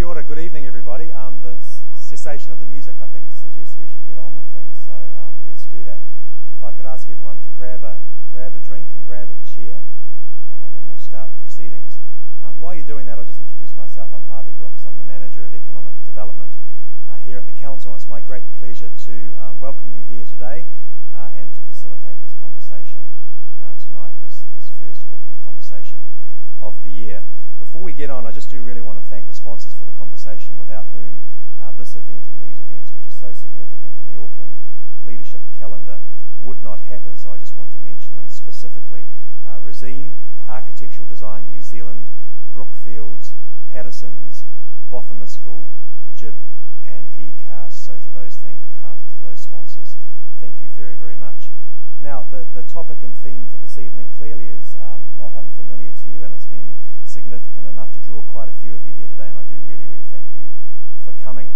Kia ora, good evening everybody. Um, the cessation of the music I think suggests we should get on with things, so um, let's do that. If I could ask everyone to grab a, grab a drink and grab a chair, uh, and then we'll start proceedings. Uh, while you're doing that, I'll just introduce myself. I'm Harvey Brookes, I'm the Manager of Economic Development uh, here at the Council, and it's my great pleasure to um, welcome you here today uh, and to facilitate this conversation uh, tonight, this, this first Auckland conversation of the year. Before we get on, I just do really want to thank the sponsors for the conversation without whom uh, this event and these events, which are so significant in the Auckland leadership calendar, would not happen. So I just want to mention them specifically. Uh, Resene, Architectural Design New Zealand, Brookfields, Patterson's, Boffa Miskell, Jib, and ECAS. So to those, thank, uh, to those sponsors, thank you very, very much. Now, the, the topic and theme for this evening clearly is um, not unfamiliar to you, and it's been significant enough to draw quite a few of you here today, and I do really, really thank you for coming.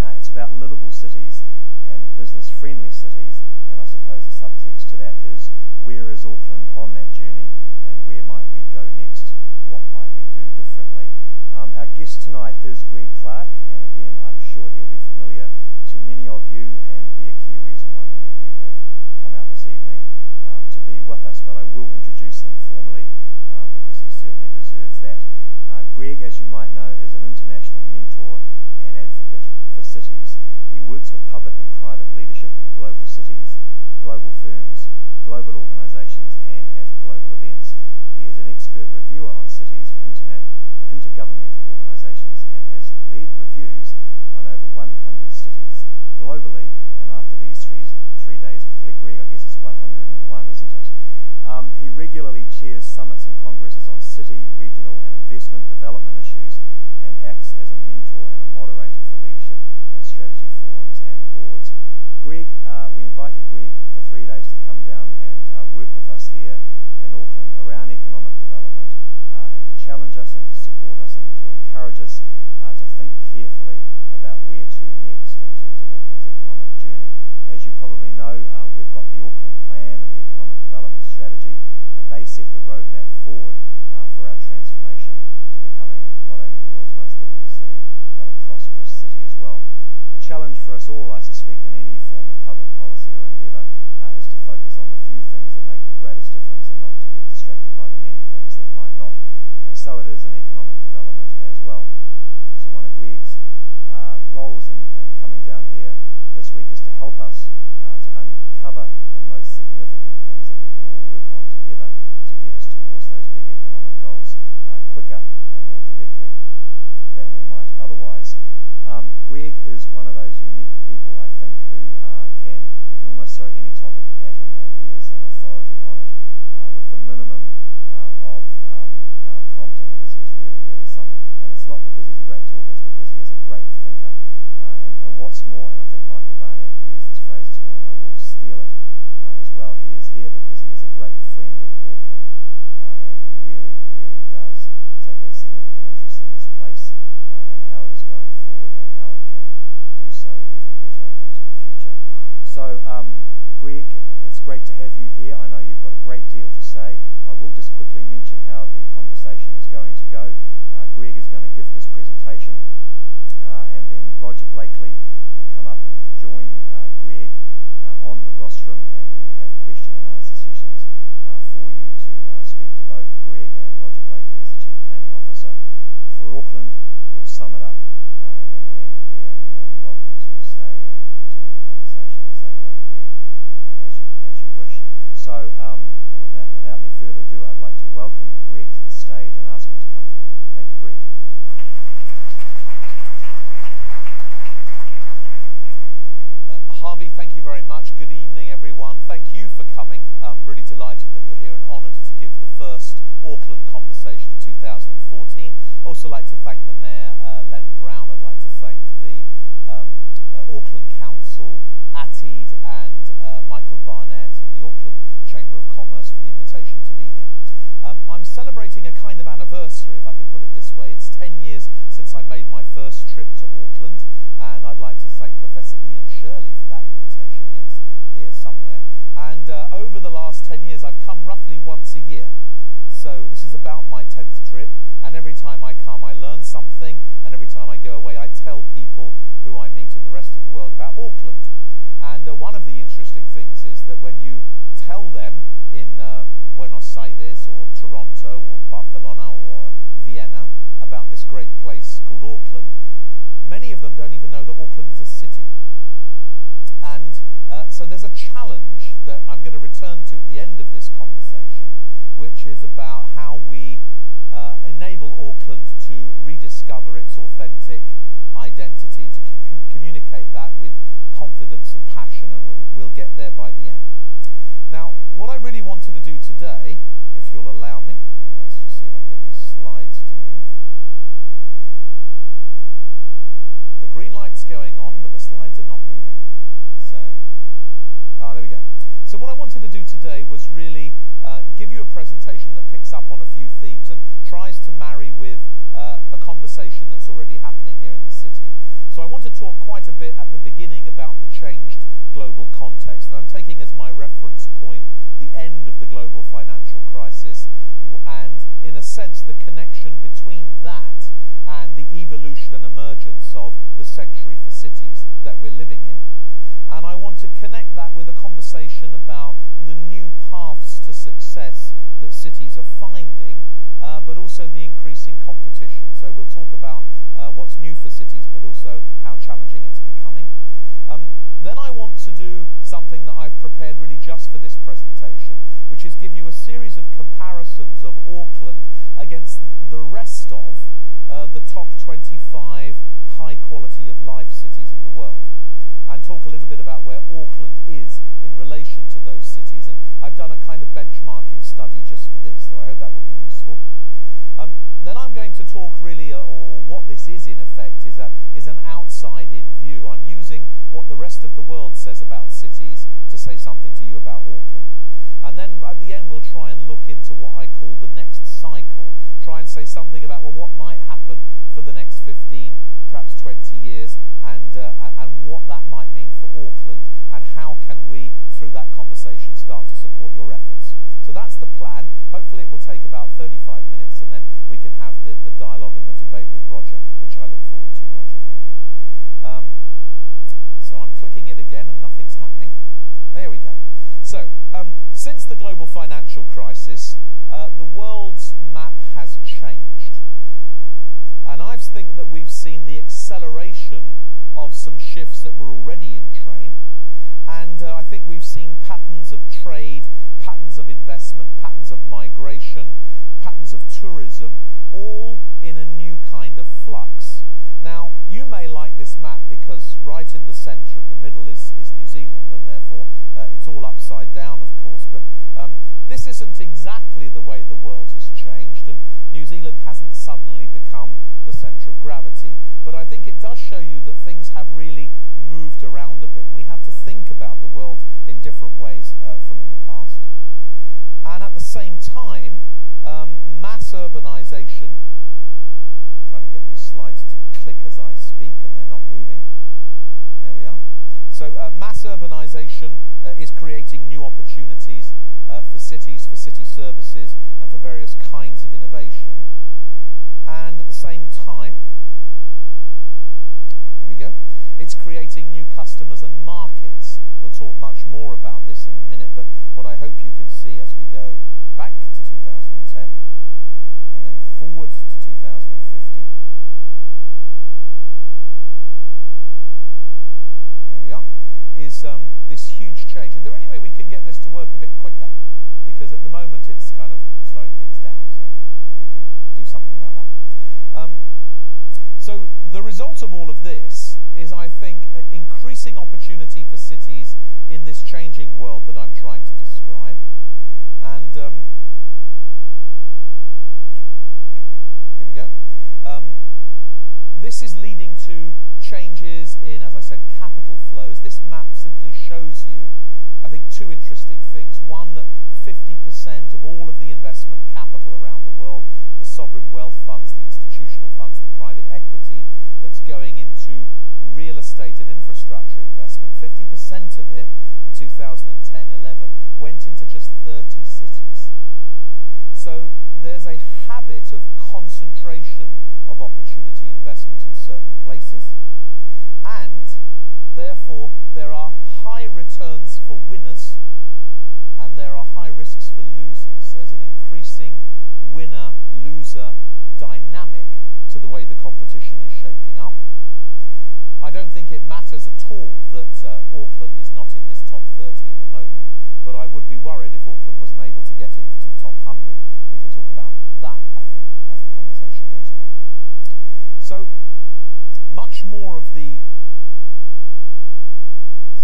Uh, it's about livable cities and business-friendly cities, and I suppose the subtext to that is where is Auckland on that journey, and where might we go next? What might we do differently? Um, our guest tonight is Greg Clark, and again, I'm sure he'll be familiar to many of you and be a key reason why many of you have come out this evening um, to be with us, but I will introduce him formally um, because he certainly deserves that. Uh, Greg, as you might know, is an international mentor and advocate for cities. He works with public and private leadership in global cities, global firms, global organisations, and at global events. He is an expert reviewer on cities for, internet, for intergovernmental organisations and has led reviews on over 100 cities globally. And after these three, three days, Greg, I guess it's 101, isn't it? Um, he regularly chairs summits development issues and acts as a mentor and a moderator for leadership and strategy forums and boards. Greg, uh, we invited Greg for three days to come down and uh, work with us here in Auckland around economic development uh, and to challenge us and to support us and to encourage us uh, to think carefully about where to next in terms of Auckland's economic journey. As you probably know, uh, we've got the Auckland Plan and the Economic Development Strategy, and they set the roadmap forward uh, for our transformation to becoming not only the world's most livable city, but a prosperous city as well. A challenge for us all, I suspect, in any form of public policy or endeavour uh, is to focus on the few things that make the greatest difference and not to get distracted by the many things that might not. And so it is in economic development as well. So one of Greg's uh, roles in, in coming down here this week is to help us uh, to uncover the most significant things that we can all work on together to get us towards those big economic goals uh, quicker and more directly than we might otherwise. Um, Greg one of those was really uh, give you a presentation that picks up on a few themes and tries to marry with uh, a conversation that's already happening here in the city. So I want to talk quite a bit at the beginning about the changed global context. And I'm taking as my reference point the end of the global financial crisis and, in a sense, the connection between that and the evolution and emergence of the century for cities that we're living in. And I want to connect that with a conversation about the new paths to success that cities are finding, uh, but also the increasing competition. So we'll talk about uh, what's new for cities, but also how challenging it's becoming. Um, then I want to do something that I've prepared really just for this presentation, which is give you a series of comparisons of Auckland against the rest of uh, the top 25 high quality of life cities in the world and talk a little bit about where Auckland is in relation to those cities. And I've done a kind of benchmarking study just for this, so I hope that will be useful. Um, then I'm going to talk really, uh, or, or, what this is in effect, is, a, is an outside-in view. I'm using what the rest of the world says about cities to say something to you about Auckland. And then at the end, we'll try and look into what I call the next cycle, try and say something about, well, what might happen for the next 15, perhaps 20 years, and, uh, and what that might mean for Auckland, and how can we, through that conversation, start to support your efforts. So that's the plan. Hopefully it will take about 35 minutes, and then we can have the, the dialogue and the debate with Roger, which I look forward to, Roger. Thank you. Um, so I'm clicking it again, and nothing's happening. There we go. So, um, since the global financial crisis, uh, the world's map has changed. And I think that we've seen the acceleration of some shifts that were already in train. And uh, I think we've seen patterns of trade, patterns of investment, patterns of migration, patterns of tourism, all in a new kind of flux. Now, you may like this map because right in the centre at the middle is, is New Zealand, and therefore uh, it's all upside down, of course. But um, this isn't exactly the way the world has changed, and New Zealand hasn't suddenly become the centre of gravity. But I think it does show you that things have really moved around a bit, and we have to think about the world in different ways uh, from in the past. And at the same time, um, mass urbanisation, trying to get these slides to click as I speak, and they're not moving. There we are. So uh, mass urbanisation uh, is creating new opportunities uh, for cities, for city services, and for various kinds of innovation. And at the same time, there we go, it's creating new customers and markets. We'll talk much more about this in a minute, but what I hope you can see as we go back to 2010 and then forward to 2050. There we are, is um, this huge change. Is there any way we can get this to work a bit quicker? Because at the moment it's kind of slowing things down, so if we can do something about that. Um, so the result of all of this is, I think, increasing opportunity for cities in this changing world that I'm trying to describe. And um, here we go. Um, this is leading to changes in, as I said, capital flows. This map simply shows you, I think, two interesting things. One, that 50% of all of the investment capital around the world, the sovereign wealth funds, the institutional funds, the private equity that's going into real estate and infrastructure investment, 50% of it in 2010-11 went into just 30 cities. So there's a habit of concentration of opportunity and investment in certain places, and therefore there are high returns for winners and there are high risks for losers. There's an increasing winner loser dynamic to the way the competition is shaping up. I don't think it matters at all that uh, Auckland is not in this top 30 at the moment but I would be worried if Auckland wasn't able to get into the top 100. We can talk about that, I think, as the conversation goes along. So, much more of the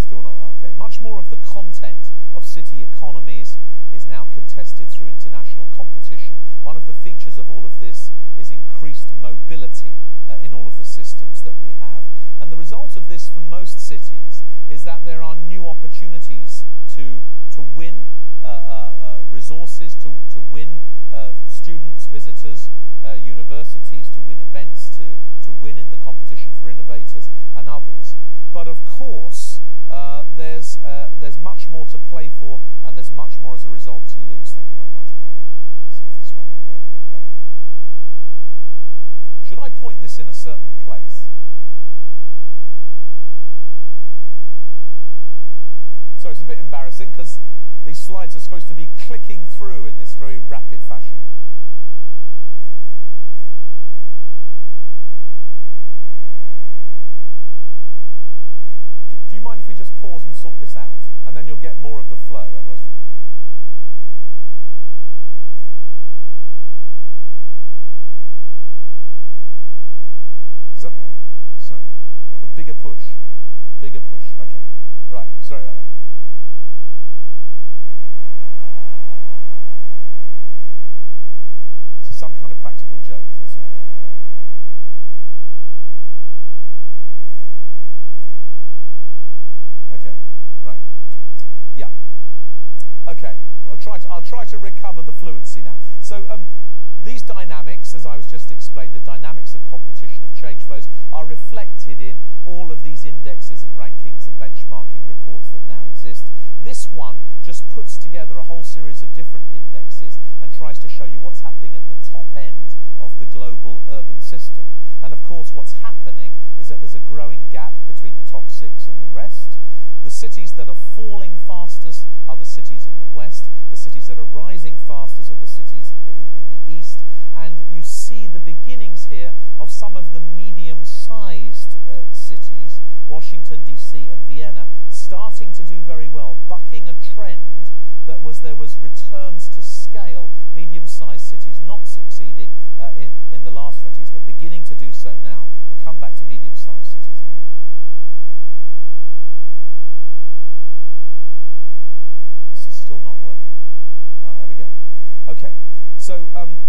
still not okay. Much more of the content of city economies is now contested through international competition. One of the features of all of this is increased mobility uh, in all of the systems that we have. And the result of this for most cities is that there are new opportunities to, to win uh, uh, uh resources, to, to win students, visitors, universities, to win events, to, to win in the competition for innovators and others. But of course, there's, there's much more to play for and there's much more as a result to lose. Thank you very much, Harvey. See if this one will work a bit better. Should I point this in a certain place? So it's a bit embarrassing because slides are supposed to be clicking through these dynamics, as I was just explaining, the dynamics of competition of change flows, are reflected in all of these indexes and rankings and benchmarking reports that now exist. This one just puts together a whole series of different indexes and tries to show you what's happening at the top end of the global urban system. And of course, what's happening is that there's a growing gap between the top six and the rest. The cities that are falling fastest are the cities in the west. The cities that are rising fastest are the cities in, in the east. And you see the beginnings here of some of the medium-sized uh, cities, Washington, D.C. and Vienna, starting to do very well, bucking a trend that was there was returns to scale, medium-sized cities not succeeding uh, in, in the last 20 years, but beginning to do so now.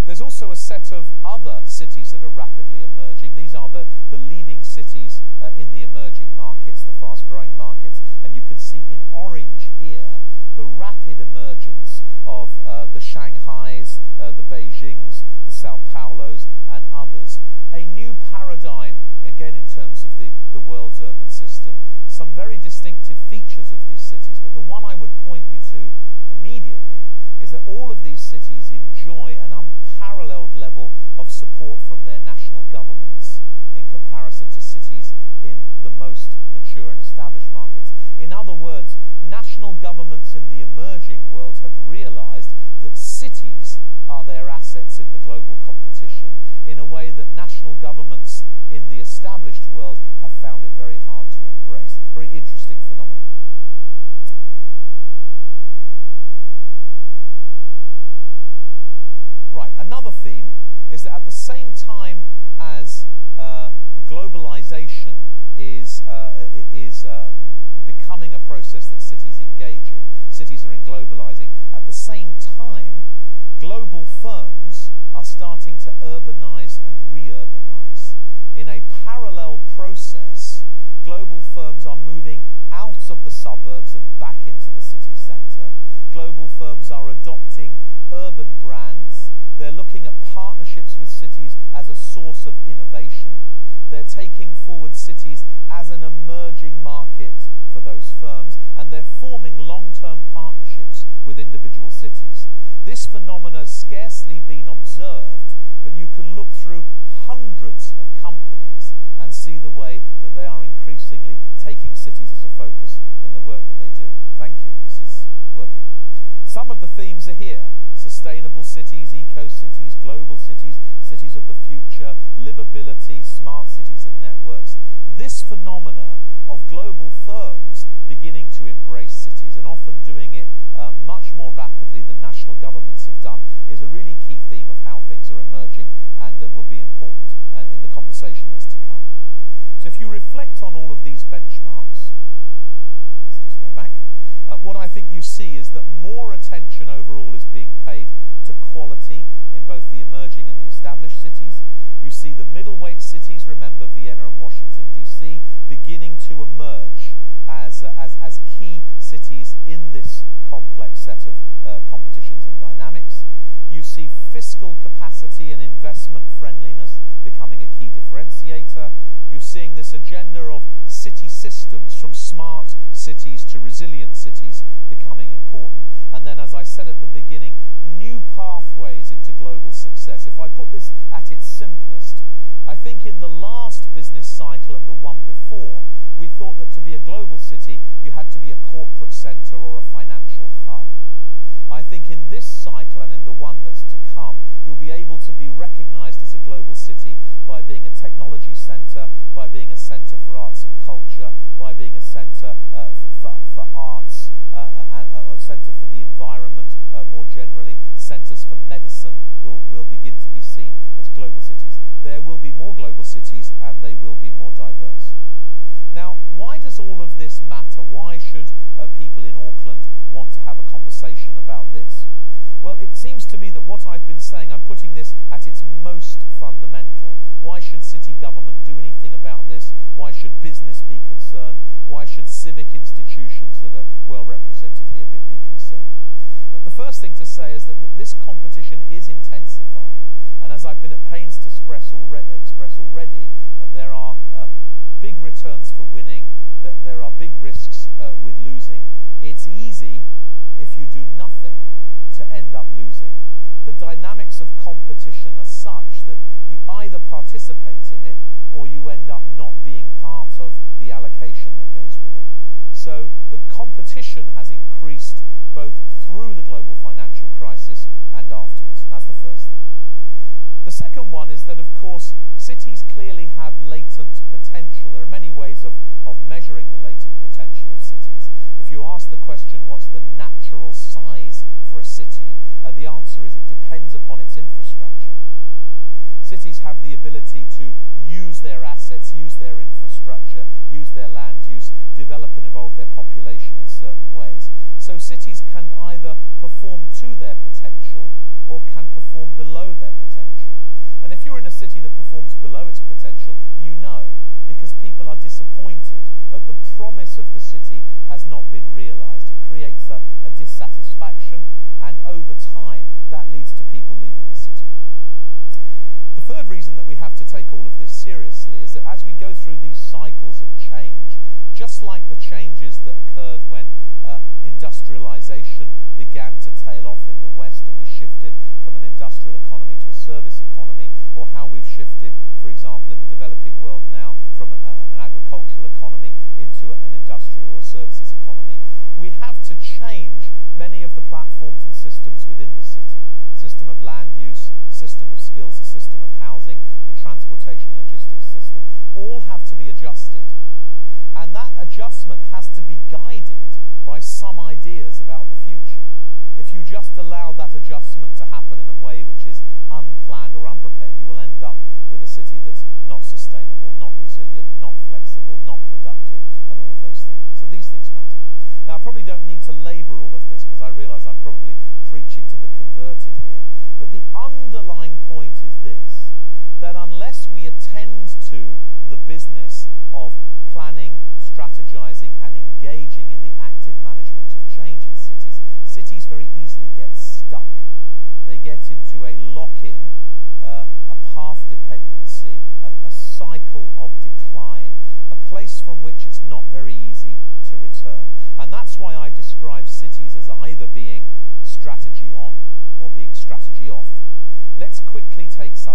There's also a set of other cities that are rapidly emerging. These are the, the leading cities uh, in the emerging markets, the fast-growing markets, and you can see in orange here the rapid emergence of uh, the Shanghais, uh, the Beijings, the Sao Paulos, and others. A new paradigm, again, in terms of the, the world's urban system. Some very distinctive features of these cities, but the one I would point you to immediately is that all of these cities enjoy an unparalleled level of support from their national governments in comparison to cities in the most mature and established markets. In other words, national governments in the emerging world have realized that cities are their assets in the global competition in a way that national governments in the established world have found it very hard to embrace. Very interesting phenomenon. Right, another theme is that at the same time as uh, globalization is, uh, is uh, becoming a process that cities engage in, cities are in globalizing, at the same time, global firms are starting to urbanize and re-urbanize. In a parallel process, global firms are moving out of the suburbs and back into the city centre. Global firms are adopting urban brands. They're looking at partnerships with cities as a source of innovation. They're taking forward cities as an emerging market for those firms, and they're forming long-term partnerships with individual cities. This phenomenon has scarcely been observed, but you can look through hundreds of companies and see the way that they are increasingly taking cities as a focus in the work that they do. Thank you. This is working. Some of the themes are here. Sustainable cities, eco-cities, global cities, cities of the future, livability, smart cities and networks. This phenomena of global firms beginning to embrace cities and often doing it uh, much more rapidly than national governments have done is a really key theme of how things are emerging and uh, will be important uh, in the conversation that's to come. So if you reflect on all of these benchmarks, let's just go back, uh, what I think you see is that more attention overall is being paid to quality in both the emerging and the established cities. You see the middleweight cities, remember Vienna and Washington DC, beginning to emerge as, uh, as, as key cities in this complex set of uh, competitions and dynamics. You see fiscal capacity and investment friendliness becoming a key differentiator. You're seeing this agenda of city systems from smart cities to resilient cities becoming important. And then, as I said at the beginning, new pathways into global success. If I put this at its simplest, I think in the last business cycle and the one before, we thought that to be a global city, you had to be a corporate center or a financial hub. I think in this cycle and in the one that's to come, you'll be able to be recognized as a global city by being a technology center, by being a center for arts and culture, by being a center uh, for, for, arts, uh, uh, uh, or a center for the environment uh, more generally. Centers for medicine will, will begin to be seen as global cities. There will be more global cities and they will be more diverse. Now, why does all of this matter? Why should uh, people in Auckland want to have a conversation about this? Well, it seems to me that what I've been saying, I'm putting this at its most fundamental. Why should city government do anything about this? Why should business be concerned? Why should civic institutions that are well represented here be, be concerned? But the first thing to say is that, that this competition is intensifying. And as I've been at pains to express, alre express already, uh, there are uh, big returns for winning, that there are big risks uh, with losing. It's easy if you do nothing to end up losing. The dynamics of competition are such that you either participate in it or you end up not being part of the allocation that goes with it. So the competition has increased both through the global financial crisis and afterwards. That's the first thing. The second one is that, of course, cities clearly have latent potential. There are many ways of, of measuring the latent potential of cities. If you ask the question, what's the natural size for a city, uh, the answer is it depends upon its infrastructure. Cities have the ability to use their assets, use their infrastructure, use their land use, develop and evolve their population in certain ways. So cities can either perform to their potential or can perform below their potential. And if you're in a city that performs below its potential, you know, because people are disappointed that the promise of the city has not been realized. It creates a, a dissatisfaction, and over time, that leads to people leaving the city. The third reason that we have to take all of this seriously is that as we go through these cycles of change, just like the changes that occurred when uh, industrialization began to tail off in the West and we shifted from an industrial economy to a service economy, or how we've shifted, for example, in the developing world now from an, an agricultural economy into an industrial or a services economy, we have to change many of the platforms and systems within the city. System of land use, system of skills, the system of housing, the transportation logistics system, all have to be adjusted. And that adjustment has to be guided by some ideas about the future. If you just allow that adjustment to happen in a way which is unplanned or unprepared, you will end up with a city that's not sustainable, not resilient, not flexible, not productive, and all of those things. So these things matter. Now, I probably don't need to labour all of this because I realise I'm probably preaching to the converted here. But the underlying point is this that unless we attend to the business of planning, strategizing, and engaging in the active management of change in cities, cities very easily get stuck. They get into a lock in, uh, a path dependency, a, a cycle of decline, a place from which it's not very easy to return. And that's why I describe cities as either being strategy on or being strategy off. Let's quickly take some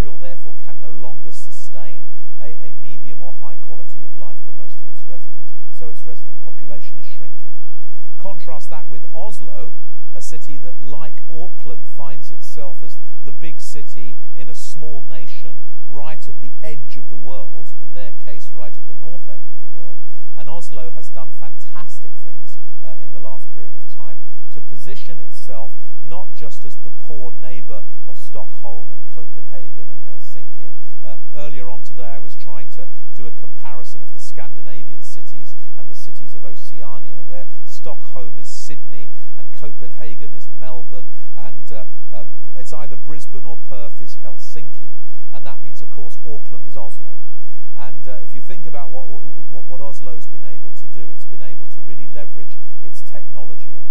Montreal, therefore, can no longer sustain a, a medium or high quality of life for most of its residents. So its resident population is shrinking. Contrast that with Oslo, a city that, like Auckland, finds itself as the big city in a small nation right at the edge of the world, in their case, right at the north end of the world. And Oslo has done fantastic things uh, in the last period of time to position itself not just as the poor neighbour of Stockholm and Copenhagen and Helsinki. And uh, earlier on today, I was trying to do a comparison of the Scandinavian cities and the cities of Oceania, where Stockholm is Sydney and Copenhagen is Melbourne, and uh, uh, it's either Brisbane or Perth is Helsinki. And that means, of course, Auckland is Oslo. And uh, if you think about what, what, what Oslo has been able to do, it's been able to really leverage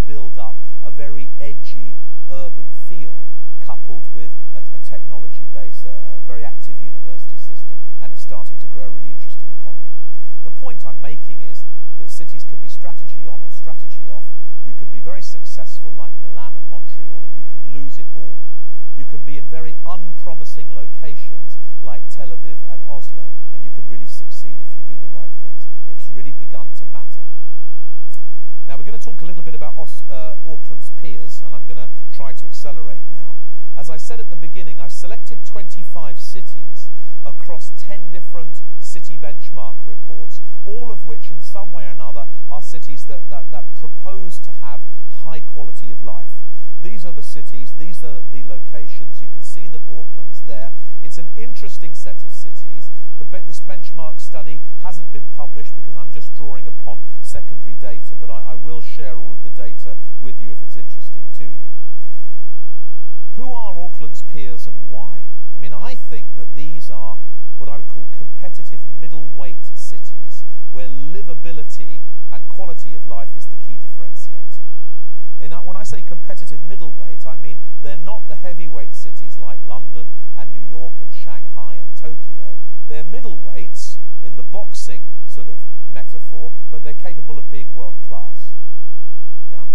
build up a very edgy urban feel coupled with a, a technology base, a, uh, a uh, very active university system, and it's starting to grow a really interesting economy. The point I'm making is that cities can be strategy on or strategy off. You can be very successful like Milan and Montreal, and you can lose it all. You can be in very unpromising locations like Tel Aviv and Oslo, and you can really succeed if you do the right things. It's really begun to matter. Now, we're going to talk a little bit uh, Auckland's peers, and I'm going to try to accelerate now. As I said at the beginning, I've selected 25 cities across 10 different city benchmark reports, all of which, in some way or another, are cities that, that, that propose to have high quality of life. These are the cities, these are the locations. You can see that Auckland's there. It's an interesting set of cities. The, this benchmark study hasn't been published because I'm just drawing upon secondary data, but I, I will share all of the data with you if it's interesting to you. Who are Auckland's peers and why? I mean, I think that these are what I would call competitive middleweight cities where livability and quality of life is the key differentiator. In, when I say competitive middleweight, I mean they're not the heavyweight cities like London and New York and Shanghai and Tokyo. They're middleweights in the boxing sort of metaphor, but they're capable of being world class. Yeah?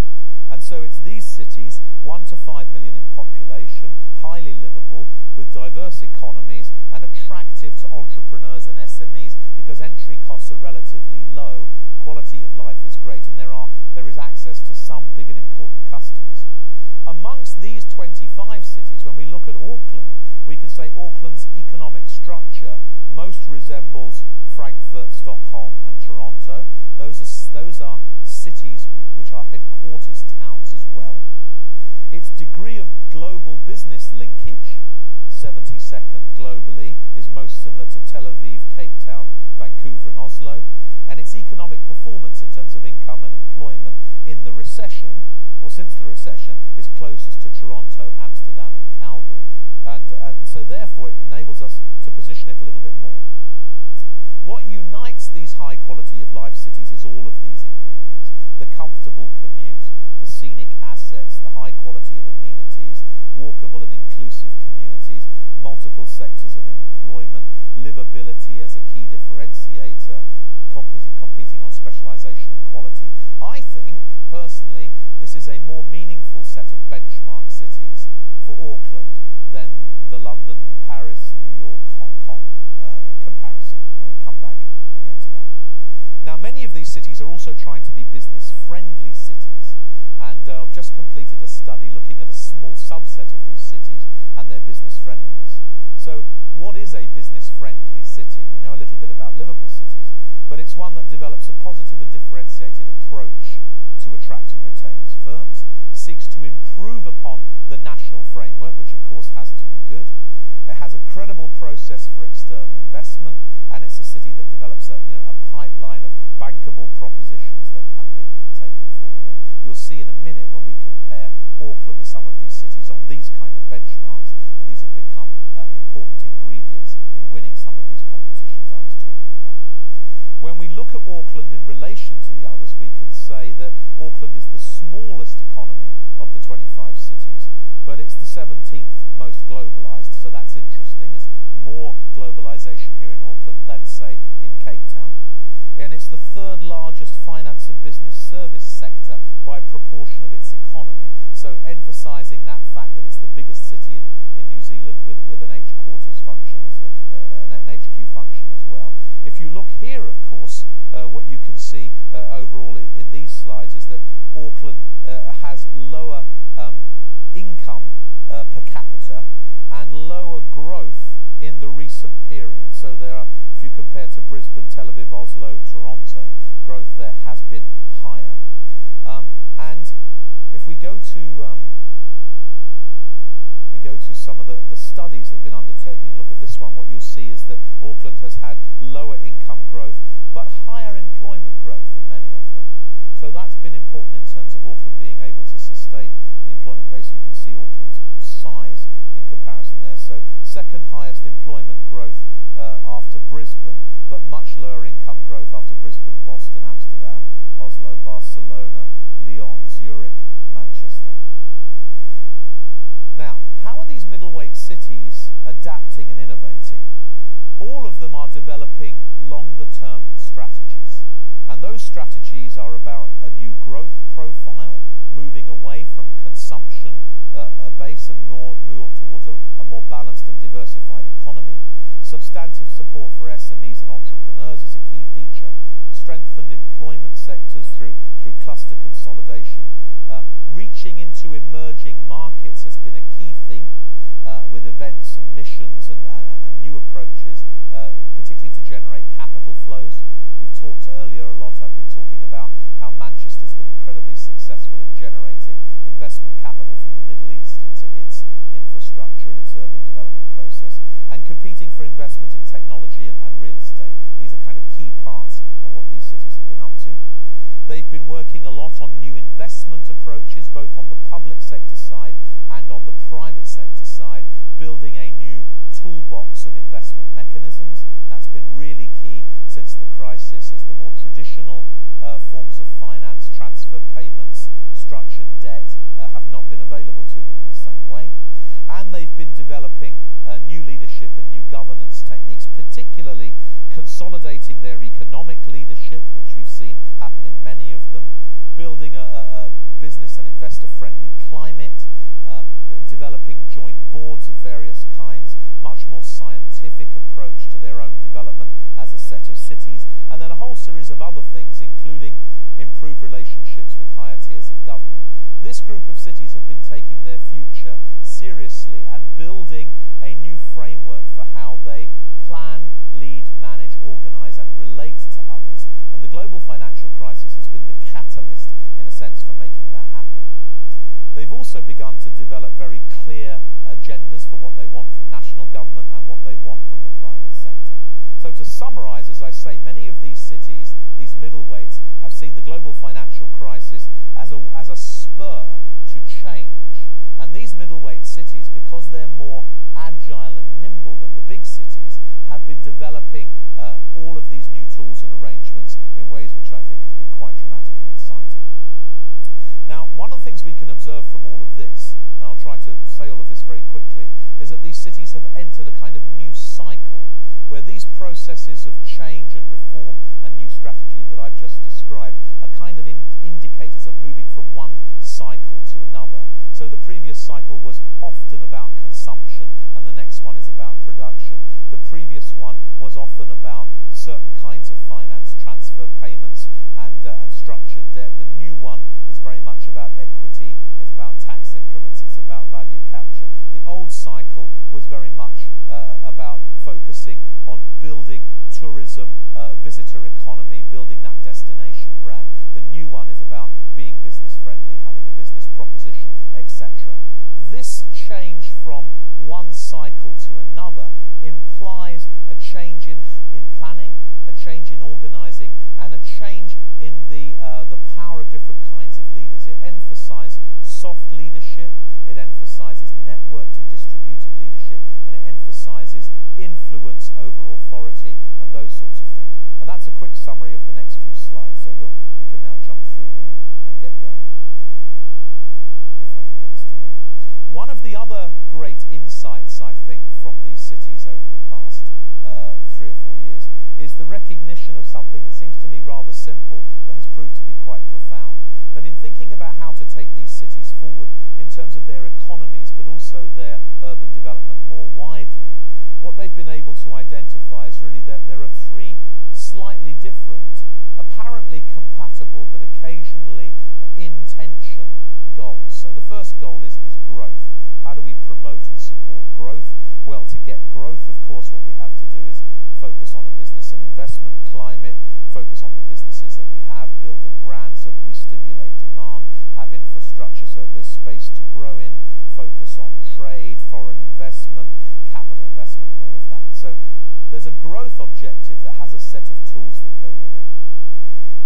And so it's these cities, 1 to 5 million in population, highly livable, with diverse economies and attractive to entrepreneurs and SMEs because entry costs are relatively low, quality of life is great, and there, are, there is access to some big and important customers. Amongst these 25 cities, when we look at Auckland, we can say Auckland's economic structure most resembles Frankfurt, Stockholm, and Toronto. Those are, those are cities which are headquarters. Its degree of global business linkage, 72nd globally, is most similar to Tel Aviv, Cape Town, Vancouver, and Oslo. And its economic performance in terms of income and employment in the recession, or since the recession, is closest to Toronto, Amsterdam, and Calgary. And, and so, therefore, it enables us to position it a little bit more. What unites these high quality of life cities is all of these ingredients the comfortable commute, the scenic high quality of amenities, walkable and inclusive communities, multiple sectors of employment, livability as a key differentiator, competing on specialization and quality. I think, personally, this is a more meaningful set of benchmark cities for Auckland than the London, Paris, New York, Hong Kong uh, comparison. And we come back again to that. Now, many of these cities are also trying to be business-friendly cities. Study looking at a small subset of these cities and their business friendliness. So, what is a business-friendly city? We know a little bit about livable cities, but it's one that develops a positive and differentiated approach to attract and retain firms, seeks to improve upon the national framework, which of course has to be good. It has a credible process for external investment, and it's a city that develops a, you know, a pipeline of bankable propositions that can be taken forward. And you'll see in a minute when we compare Auckland with some of these cities on these kind of benchmarks, that these have become uh, important ingredients in winning some of these competitions I was talking about. When we look at Auckland in relation to the others, we can say that Auckland is the smallest economy of the 25 cities, but it's the 17th most globalized, so that's interesting. It's more globalization here in Auckland than, say, in Cape Town. And it's the third largest finance and business service sector by proportion of its economy. So emphasizing that fact that it's the biggest city in, in New Zealand with, with an H quarters function, as a, uh, an HQ function as well. If you look here, of course, uh, what you can see uh, overall in, in, these slides is that Auckland uh, has lower um, income uh, per capita and lower growth in the recent period. So there are, if you compare to Brisbane, Tel Aviv, Oslo, Toronto, growth there has been higher. Um, and if we go to um, we go to some of the, the studies that have been undertaken, you look at this one, what you'll see is that Auckland has had lower income growth, but higher employment growth than many of them. So that's been important in terms of Auckland being able to sustain the employment base. You can see Auckland's size in comparison there. So second highest employment growth uh, after Brisbane, but much lower income growth after Brisbane, Boston, Amsterdam, Oslo, Barcelona, Lyon, Zurich, Manchester. Now, how are these middleweight cities adapting and innovating? All of them are developing longer term strategies. And those strategies are about a new growth profile, moving away from consumption uh, base and more, move towards a, a more balanced and diversified economy. Substantive support for SMEs and entrepreneurs is a key feature. Strengthened employment sectors through, through cluster consolidation. Uh, reaching into emerging markets has been a key theme uh, with events and missions and, and, and new approaches, uh, particularly to generate capital flows. We've talked earlier a lot, I've been talking about how Manchester's been incredibly successful in generating investment capital from Middle East into its infrastructure and its urban development process, and competing for investment in technology and, and real estate. These are kind of key parts of what these cities have been up to. They've been working a lot on new investment approaches, both on the public sector side and on the private sector side, building a new toolbox of investment mechanisms. That's been really key since the crisis as the more traditional uh, forms of finance, transfer payments, structured debt uh, have not been and they've been developing uh, new leadership and new governance techniques, particularly consolidating their economic leadership, which we've seen happen in many of them, building a, a business and investor friendly climate, uh, developing joint boards of various kinds, much more scientific approach to their own development as a set of cities, and then a whole series of other things, including improved relationships with higher tiers of government. This group of seriously and building a new framework for how they plan, lead, manage, organize, and relate to others. And the global financial crisis has been the catalyst, in a sense, for making that happen. They've also begun to develop very clear agendas for what they want from national government and what they want from the private sector. So to summarize, as I say, many of these cities, these middleweights, have seen the global financial crisis as a, as a spur to change. And these middleweight cities, because they're more agile and nimble than the big cities, have been developing uh, all of these new tools and arrangements in ways which I think has been quite dramatic and exciting. Now, one of the things we can observe from all of this, and I'll try to say all of this very quickly, is that these cities have entered a kind of new cycle where these processes of change and reform and new strategy that I've just described are kind of in indicators of moving from one cycle to another. So the previous cycle was often about consumption and the next one is about production. The previous one was often about certain kinds of finance, transfer payments and, uh, and structured debt. The new one is very much about equity, it's about tax increments, it's about value capture. The old cycle was very much uh, about focusing on building tourism, uh, visitor economy, building that destination brand. The new one is about being business friendly, having a business proposition, etc. This change from one cycle to another implies a change in, in planning, a change in organizing, and a change in the, uh, the power of different kinds of leaders. It emphasizes soft leadership, it emphasizes networked and distributed leadership, and it emphasizes influence over authority and those sorts of things. And that's a quick summary of the next few slides, so we'll, we can now jump through them and, and get going. If I can get this to move. One of the other great insights, I think, from these cities over the past uh, three or four years is the recognition of something that seems to me rather simple but has proved to be quite profound. That in thinking about how to take these cities forward in terms of their economies but also their urban development more widely, what they've been able to identify is really that there are three slightly different, apparently compatible but occasionally in tension goals. So the first goal is, is growth. How do we promote and support growth? Well, to get growth, of course, what we have to do is focus on a business and investment climate, focus on the businesses that we have, build a brand so that we stimulate demand, have infrastructure so that there's space to grow in, focus on trade, foreign investment, capital investment, and all of that. So there's a growth objective that has a set of tools that go with it.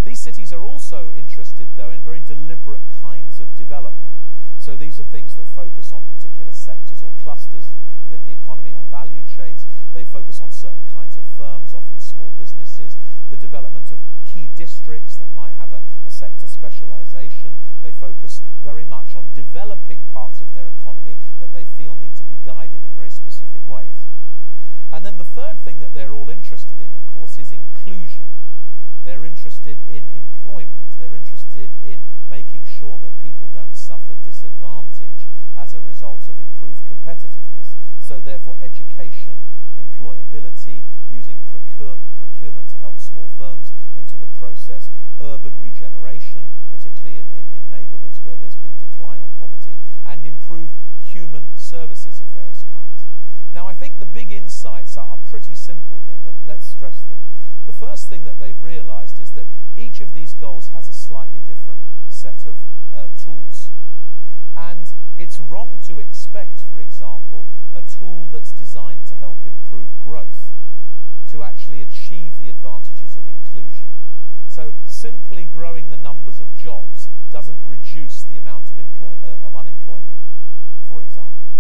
These cities are also interested, though, in very deliberate kinds of development. So these are things that focus on particular sectors or clusters within the economy or value chains. They focus on certain kinds of firms, often small businesses, the development of key districts that might have a, a sector specialization. They focus very much on developing parts of their economy that they feel need to be guided in very specific ways. And then the third thing that they're all interested in, of course, is inclusion. They're interested in employment. They're interested in making sure that people don't suffer disadvantage as a result of improved competitiveness. So therefore education, employability, using procure, procurement to help small firms into the process, urban regeneration, particularly in, in, in neighborhoods where there's been decline or poverty, and improved human services of various kinds. Now I think the big insights are, are pretty simple here, but let's stress them. The first thing that they've realized is that each of these goals has a slightly different set of uh, tools. And it's wrong to expect, for example, a tool that's designed to help improve growth to actually achieve the advantages of inclusion. So simply growing the numbers of jobs doesn't reduce the amount of, uh, of unemployment, for example.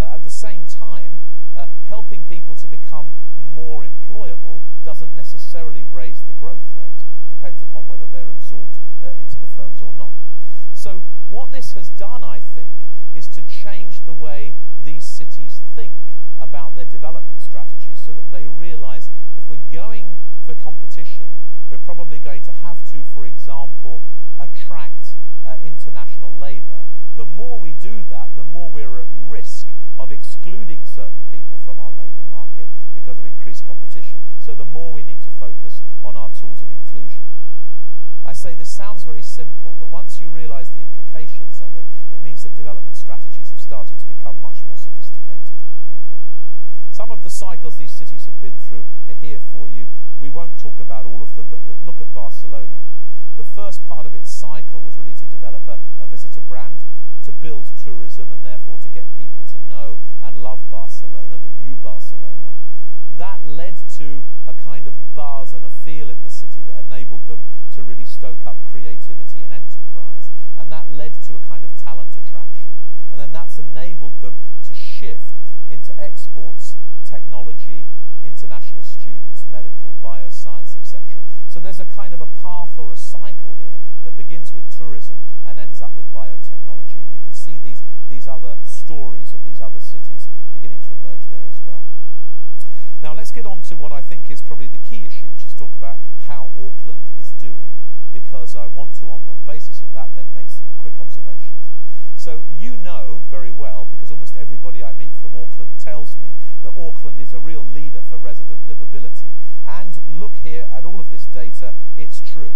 Uh, at the same time, uh, helping people to become more employable doesn't necessarily raise the growth rate. Depends upon whether they're absorbed uh, into the firms or not. So what this has done, I think, is to change the way these cities think about their development strategies so that they realize if we're going for competition, we're probably going to have to, for example, attract uh, international labor. The more we do that, the more we're at risk of excluding certain people from our labor market because of increased competition. So the more we need to focus on our tools of inclusion. I say this sounds very simple, but once you realize the implications of it, it means that development strategies have started to become much more sophisticated and important. Some of the cycles these cities have been through are here for you. We won't talk about all of them, but look at Barcelona. The first part of its cycle was really to develop a, a visitor brand, to build tourism, and therefore to get people to know and love Barcelona, the new Barcelona. That led to a kind of buzz and a feel in the city that enabled them to really stoke up creativity and enterprise. And that led to a kind of talent attraction. And then that's enabled them to shift into exports, technology, international students, medical, bioscience, etc. So there's a kind of a path or a cycle here that begins with tourism and ends up with biotechnology. See these, these other stories of these other cities beginning to emerge there as well. Now let's get on to what I think is probably the key issue, which is talk about how Auckland is doing, because I want to, on, on the basis of that, then make some quick observations. So you know very well, because almost everybody I meet from Auckland tells me that Auckland is a real leader for resident livability. And look here at all of this data, it's true.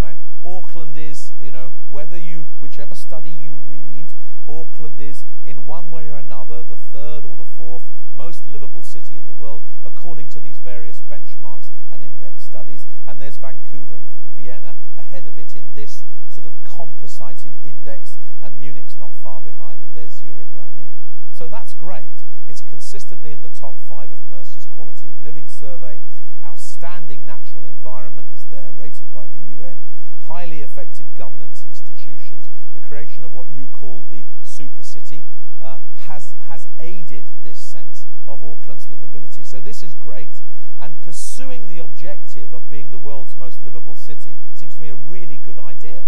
Right? Auckland is, you know, whether you, whichever study you Auckland is in one way or another the third or the fourth most livable city in the world according to these various benchmarks and index studies. And there's Vancouver and Vienna ahead of it in this sort of composited index, and Munich's not far behind, and there's Zurich right near it. So that's great. It's consistently in the top five of Mercer's Quality of Living Survey. Outstanding natural environment is there, rated by the UN. Highly effective governance institutions. The creation of what you call the super city uh, has, has aided this sense of Auckland's livability. So this is great. And pursuing the objective of being the world's most livable city seems to me a really good idea.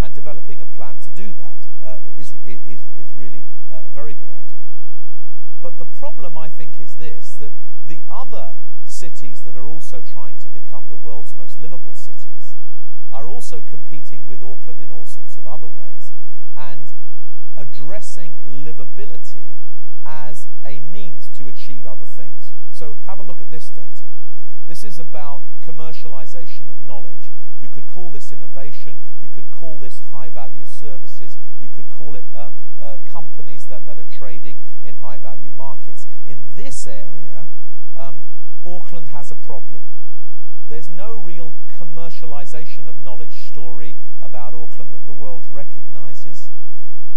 And developing a plan to do that uh, is is, is really uh, a very good idea. But the problem, I think, is this, that the other cities that are also trying to become the world's most livable cities are also competing with Auckland in all sorts of other ways and addressing livability as a means to achieve other things. So have a look at this data. This is about commercialization of knowledge. You could call this innovation, you could call this high value services, you could call it uh, uh, companies that, that are trading in high value markets. In this area, um, Auckland has a problem. There's no real commercialization of knowledge story about Auckland that the world recognizes.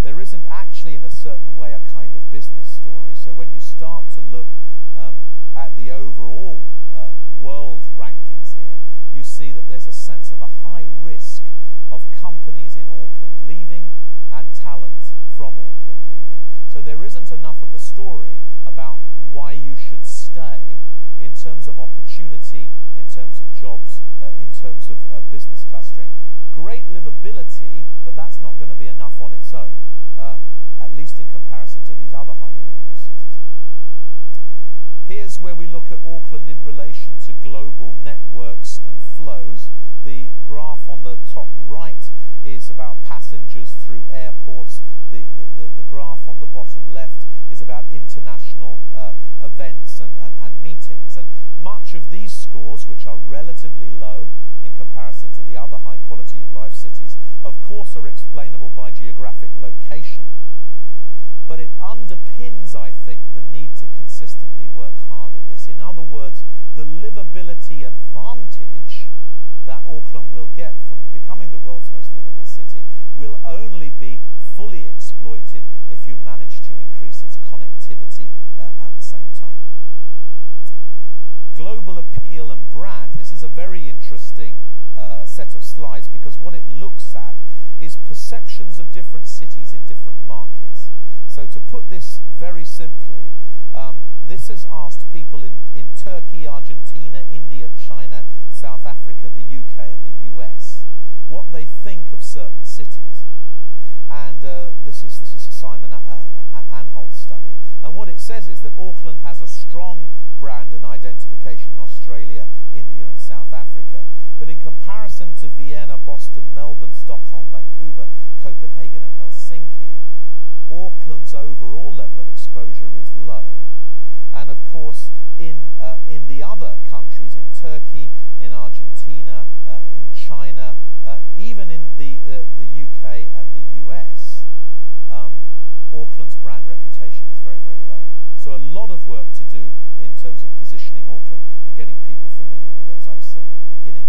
There isn't actually, in a certain way, a kind of business story. So when you start to look um, at the overall uh, world rankings here, you see that there's a sense of a high risk of companies in Auckland leaving and talent from Auckland leaving. So there isn't enough of a story about why you should stay in terms of opportunity, in terms of jobs, uh, in terms of uh, business clustering. Great livability, but that's not going to be enough on its own, uh, at least in comparison to these other highly livable cities. Here's where we look at Auckland in relation to global networks and flows. The graph on the top right is about passengers through airports. The, the, the, the graph on the bottom left is about international uh, events and, and, and meetings. And much of these scores, which are relatively low in comparison to the other high quality of life cities, of course are explainable by geographic location. But it underpins, I think, the need to consistently work hard at this. In other words, the livability advantage that Auckland will get from becoming the world's most livable city will only be fully if you manage to increase its connectivity uh, at the same time. Global appeal and brand, this is a very interesting uh, set of slides because what it looks at is perceptions of different cities in different markets. So to put this very simply, um, this has asked people in, in Turkey, Argentina, India, China, South Africa, the UK and the US what they think of certain cities. And uh, this is this Simon uh, Anholt study. And what it says is that Auckland has a strong brand and identification in Australia, India and South Africa. But in comparison to Vienna, Boston, Melbourne, Stockholm, Vancouver, Copenhagen and Helsinki, Auckland's overall level of exposure is low. And of course, in, uh, in the other countries, in Turkey, in Argentina, uh, in China, uh, even in the, uh, the UK and the US, brand reputation is very, very low. So a lot of work to do in terms of positioning Auckland and getting people familiar with it, as I was saying at the beginning.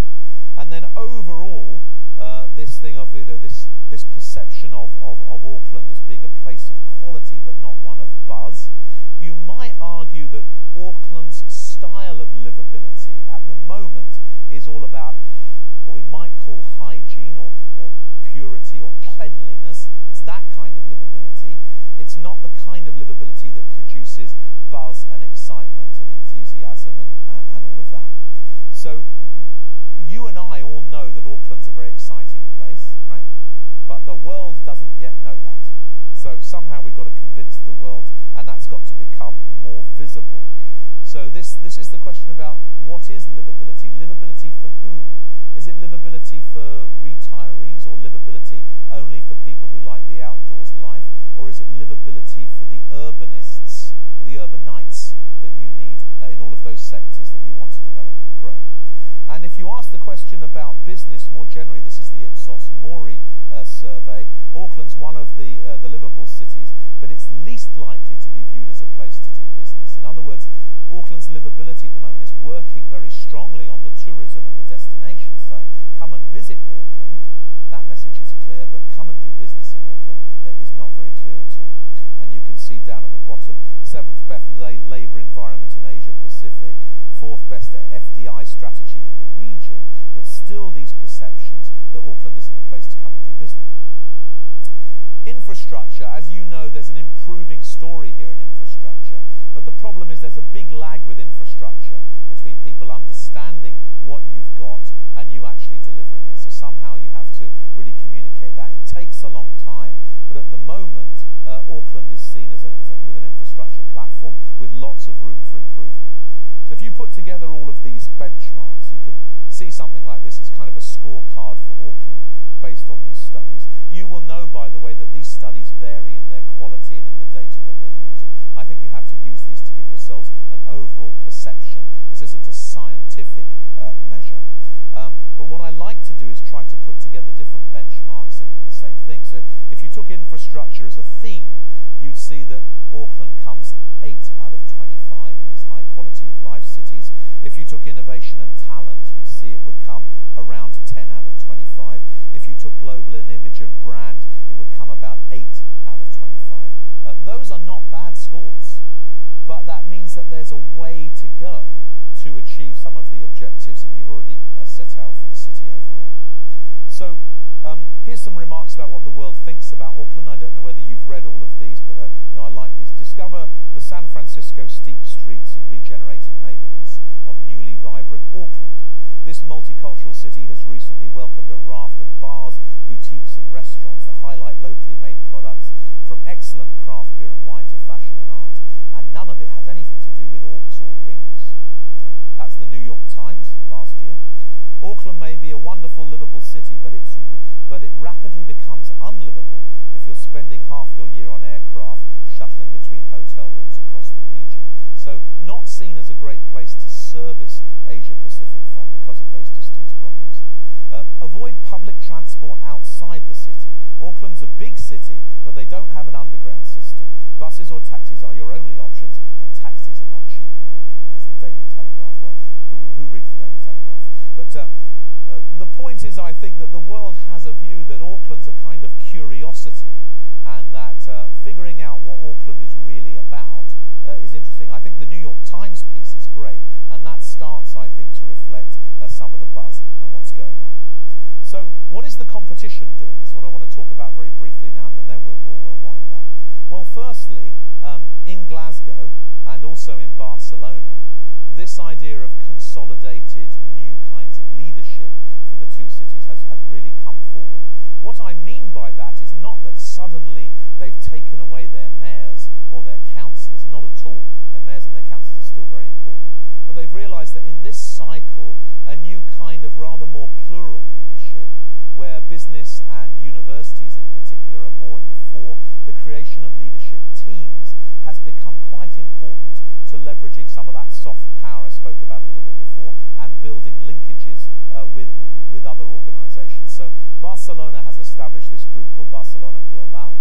And then overall, uh, this thing of you know this this perception of, of, of Auckland as being a place of quality but not one of buzz. You might argue that Auckland's style of livability at the moment is all about what we might call hygiene or, or purity or cleanliness. It's that kind of livability. It's not the kind of livability that produces buzz and excitement and enthusiasm and, and all of that. So you and I all know that Auckland's a very exciting place, right? But the world doesn't yet know that. So somehow we've got to convince the world, and that's got to become more visible. So this, this is the question about what is livability? Livability for whom? Is it livability for retirees or livability only for people who like the outdoors life? Or is it livability for the urbanists or the urbanites that you need uh, in all of those sectors that you want to develop and grow? And if you ask the question about business more generally, this is the Ipsos Survey. Auckland's one of the, uh, the livable cities, but it's least likely to be viewed as a place to do business. In other words, Auckland's livability at the moment is working very strongly on the tourism and the destination side. Come and visit Auckland. That message is clear, but come and do business in Auckland uh, is not very clear at all. And you can see down at the bottom, seventh best labour environment in Asia Pacific, fourth best FDI strategy in the region, but still these perceptions that Auckland isn't the place to come and do business. As you know, there's an improving story here in infrastructure, but the problem is there's a big lag with infrastructure between people understanding what you've got and you actually delivering it. So somehow you have to really communicate that. It takes a long time, but at the moment, uh, Auckland is seen as, a, as a, with an infrastructure platform with lots of room for improvement. So if you put together all of these benchmarks, you can see something like this is kind of a scorecard for Auckland based on these studies. You will know, by the way, that these studies vary in their quality and in the data that they use. And I think you have to use these to give yourselves an overall perception. This isn't a scientific uh, measure. Um, but what I like to is try to put together different benchmarks in the same thing. So if you took infrastructure as a theme, you'd see that Auckland comes 8 out of 25 in these high quality of life cities. If you took innovation and talent, you'd see it would come around 10 out of 25. If you took global and image and brand, it would come about 8 out of 25. Uh, those are not bad scores, but that means that there's a way to go to achieve some of the objectives that you've already uh, set out for the city overall. So um, here's some remarks about what the world thinks about Auckland. I don't know whether you've read all of these, but uh, you know, I like these. Discover the San Francisco steep streets and regenerated neighborhoods of newly vibrant Auckland. This multicultural city has recently welcomed a raft of bars, boutiques and restaurants that highlight locally made products from excellent craft beer and wine to fashion and art. And none of it has anything to do with orcs or rings. That's the New York Times last year. Auckland may be a wonderful, livable city, but, it's, but it rapidly becomes unlivable if you're spending half your year on aircraft shuttling between hotel rooms across the region. So not seen as a great place to service Asia Pacific from because of those distance problems. Uh, avoid public transport outside the city. Auckland's a big city, but they don't have an underground system. Buses or taxis are your only options, and taxis are not cheap in Auckland. There's the Daily Telegraph. Well, who, who reads the Daily Telegraph? But uh, uh, the point is, I think that the world has a view that Auckland's a kind of curiosity, and that uh, figuring out what Auckland is really about uh, is interesting. I think the New York Times piece is great, and that starts, I think, to reflect uh, some of the buzz and what's going on. So, what is the competition doing? Is what I want to talk about very briefly now, and then we'll, we'll, we'll wind up. Well, firstly, um, in Glasgow and also in Barcelona, this idea of consolidated new kinds of leadership for the two cities has, has really come forward. What I mean by that is not that suddenly they've taken away their mayors or their councillors, not at all. Their mayors and their councillors are still very important. But they've realised that in this cycle, a new kind of rather more plural leadership, where business and universities in particular are more in the fore, the creation of leadership teams has become quite important to leveraging some of that soft power I spoke about a little bit before and building linkages uh, with, with other organizations. So Barcelona has established this group called Barcelona Global.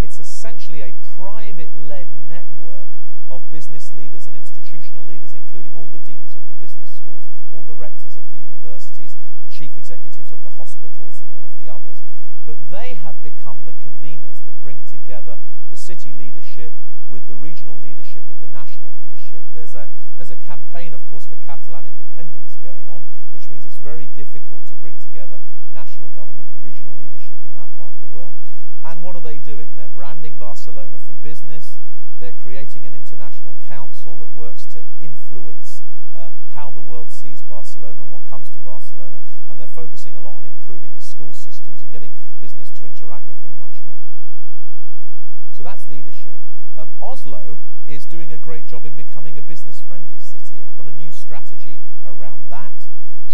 It's essentially a private led network of business leaders and institutional leaders, including all the deans of the business schools, all the rectors of the universities, the chief executives of the hospitals, and all of the others. But they have become the conveners that bring together the city leadership with the regional leadership, with the national leadership. There's a, there's a campaign, of course, for Catalan independence going on, means it's very difficult to bring together national government and regional leadership in that part of the world. And what are they doing? They're branding Barcelona for business. They're creating an international council that works to influence uh, how the world sees Barcelona and what comes to Barcelona. And they're focusing a lot on improving the school systems and getting business to interact with them much more. So that's leadership. Um, Oslo is doing a great job in becoming a business-friendly city. I've got a new strategy around that,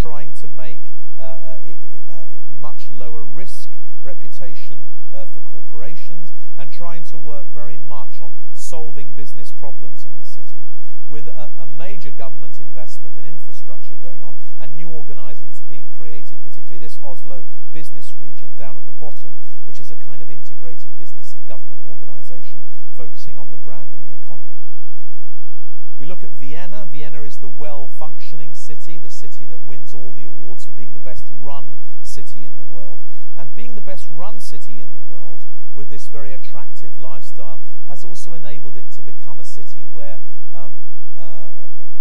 trying to make uh, uh, uh, much lower risk reputation uh, for corporations and trying to work very much on solving business problems in the city with a, a major government investment in infrastructure going on and new organisations being created, particularly this Oslo business region down at the bottom, which is a kind of integrated business and government organisation focusing on the brand and the economy. We look at Vienna. Vienna is the well-functioning city, the city that wins all the awards for being the best run city in the world. And being the best run city in the world with this very attractive lifestyle has also enabled it to become a city where um, uh,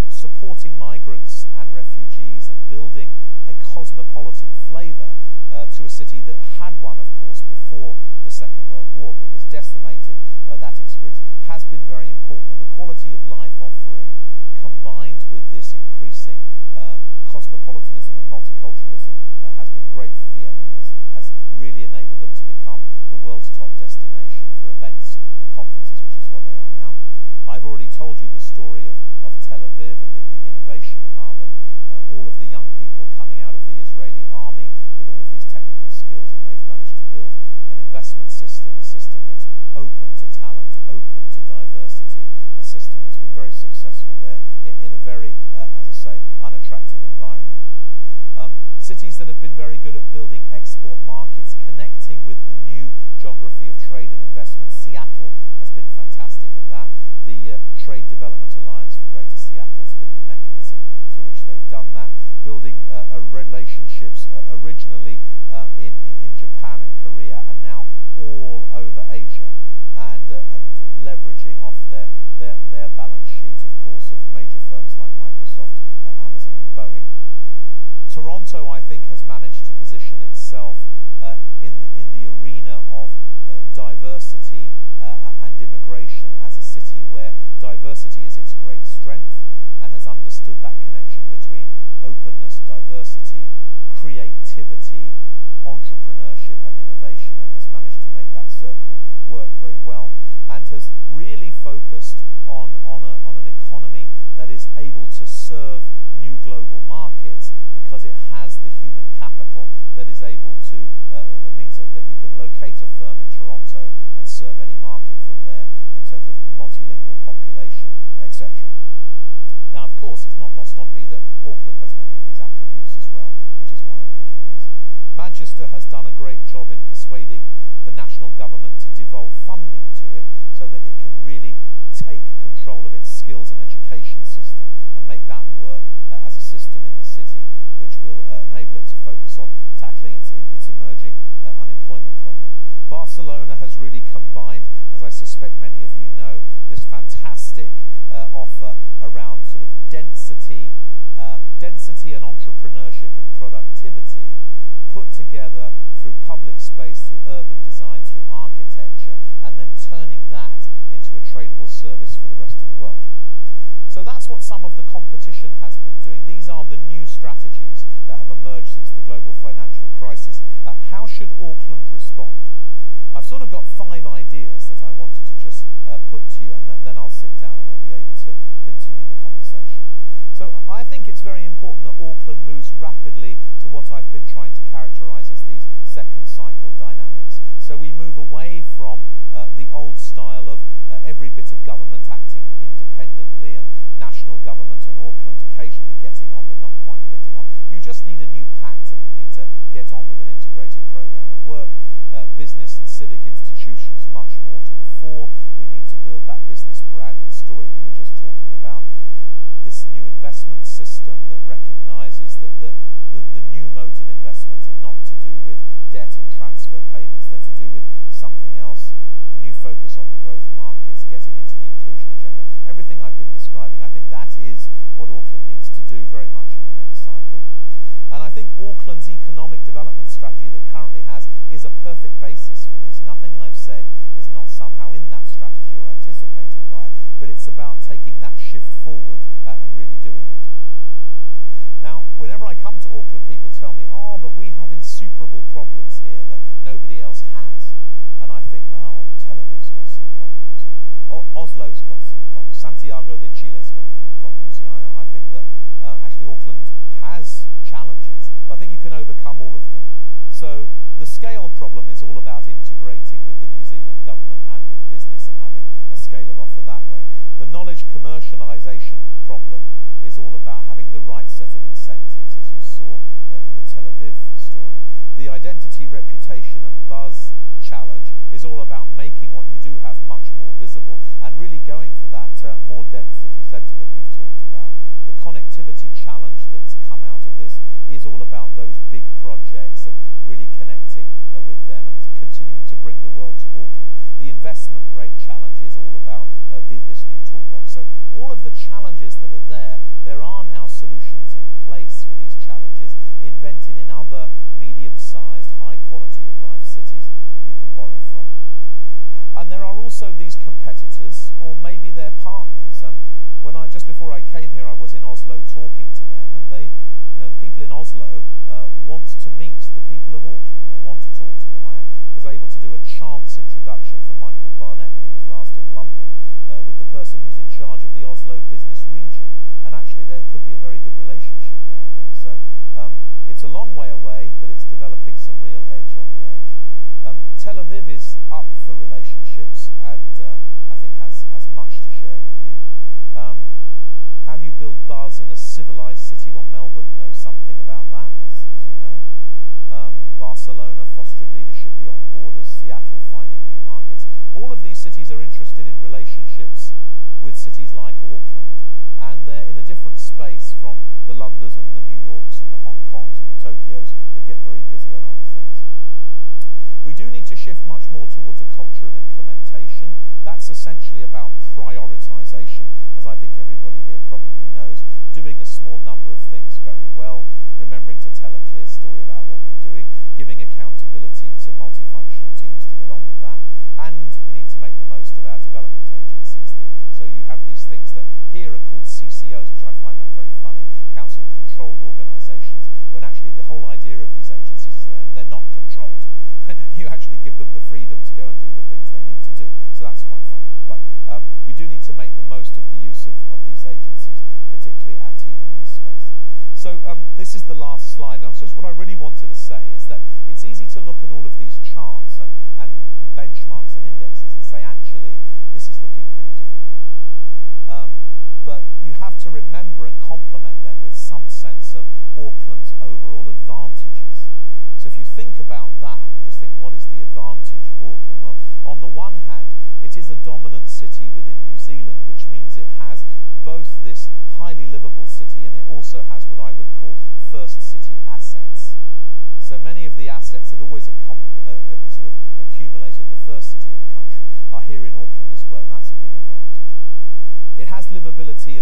supporting migrants and refugees and building a cosmopolitan flavour uh, to a city that had one, of course, before the Second World War, but was decimated by that experience, has been very important. And the quality of life offering, combined with this increasing uh, cosmopolitanism and multiculturalism, uh, has been great for Vienna and has, has really enabled them to become the world's top destination for events and conferences, which is what they are now. I've already told you the story of, of Tel Aviv and the, the innovation hub and uh, all of the young people coming out of the Israeli army with all of these technical skills, and they've managed to build an investment system, a system that's open to talent, open to diversity, a system that's been very successful there in, in a very, uh, as I say, unattractive environment. Um, cities that have been very good at building export markets, connecting with the new geography of trade and investment. Seattle has been fantastic at that. The uh, Trade Development Alliance for Greater Seattle has been the mechanism through which they've done that. Building uh, relationships uh, originally uh, in, in Japan and Korea and now all over Asia and, uh, and leveraging off their, their, their balance sheet, of course, of major firms like Microsoft, uh, Amazon and Boeing. Toronto, I think, has managed to position itself uh, in, the, in the arena of uh, diversity uh, and immigration as a city where diversity is its great strength and has understood that connection between openness, diversity, creativity, entrepreneurship and innovation and has managed to make that circle work very well and has really focused on, on, a, on an economy that is able to serve new global markets because it has the human capital that is able to, uh, that means that, that you can locate a firm in Toronto and serve any market from there in terms of multilingual population, etc. Now, of course, it's not lost on me that Auckland has many of these attributes as well, which is why I'm picking these. Manchester has done a great job in persuading the national government to devolve funding to it so that it can really take control of its skills and education system and make that work uh, as a system in the city, which will uh, enable it to focus on tackling its, it, its emerging uh, unemployment problem. Barcelona has really combined, suspect many of you know, this fantastic uh, offer around sort of density, uh, density and entrepreneurship and productivity put together through public space, through urban design, through architecture, and then turning that into a tradable service for the rest of the world. So that's what some of the competition has been doing. These are the new strategies that have emerged since the global financial crisis. Uh, how should Auckland respond? I've sort of got five ideas that I wanted to just uh, put to you, and th then I'll sit down and we'll be able to continue the conversation. So I think it's very important that Auckland moves rapidly to what I've been trying to characterize as these second cycle dynamics. So we move away from uh, the old style of uh, every bit of government acting independently and national government and Auckland occasionally getting on but not quite getting on. You just need a new pact and need to get on with an integrated program of work, uh, business and civic institutions institutions much more to the fore. We need to build that business brand and story that we were just talking about. This new investment system that recognizes that the, the, the new modes of investment are not to do with debt and transfer payments, they're to do with something else. The new focus on the growth markets, getting into the inclusion agenda. Everything I've been describing, I think that is what Auckland needs to do very much in the next cycle. And I think Auckland's economic development strategy that it currently has is a perfect basis for this. Nothing I've said is not somehow in that strategy or anticipated by it, but it's about taking that shift forward uh, and really doing it. Now, whenever I come to Auckland, people tell me, oh, but we have insuperable problems here that nobody else has. And I think, well, Tel Aviv's got some problems, or, or Oslo's got some problems, Santiago de Chile's got a few problems. You know, I, I think that uh, actually Auckland has challenges, but I think you can overcome all of them. So problem is all about integrating with the New Zealand government and with business and having a scale of offer that way. The knowledge commercialisation problem is all about having the right set of incentives, as you saw uh, in the Tel Aviv story. The identity, reputation and buzz challenge is all about making what you do have much more visible and really going for that uh, more dense city centre that we've talked about. The connectivity challenge that's come out of this is all about those big projects and really connecting uh, with them and continuing to bring the world to Auckland. The investment rate challenge is all about uh, the, this new toolbox. So all of the challenges that are there, there are now solutions in place for these challenges invented in other medium-sized, high quality of life cities that you can borrow from. And there are also these competitors, or maybe they're partners. Um, when I just before I came here, I was in Oslo talking to them, and they, you know, the people in Oslo uh, want to meet the people of Auckland. They want to talk to them. I was able to do a chance introduction for Michael Barnett when he was last in London uh, with the person who's in charge of the Oslo business region, and actually there could be a very good relationship there. I think so. Um, it's a long way away, but it's developing some real edge on the edge. Um, Tel Aviv is up for relationships, and uh, I think has has much to share with you. Um, how do you build buzz in a civilized city? Well, Melbourne knows something about that, as, as you know. Um, Barcelona fostering leadership beyond borders, Seattle finding new markets. All of these cities are interested in relationships with cities like Auckland, and they're in a different space from the Londons and the New Yorks and the Hong Kongs and the Tokyos that get very busy on other things. We do need to shift much more towards a culture of implementation. That's essentially about prioritization, as I think everybody here probably knows, doing a small number of things very well, remembering to tell a clear story about what we're doing, giving accountability to multifunctional teams to get on with that, and we need to make the most of our development agencies. The, so you have these things that here are called CCOs, which I find that very funny, council-controlled organisations, when actually the whole idea of these agencies is that they're not controlled. you actually give them the freedom to go and do the things they need to do. So that's quite funny. But um, you do need to make the most of the use of, of these agencies, particularly ATEED in this space. So um, this is the last slide. Now, what I really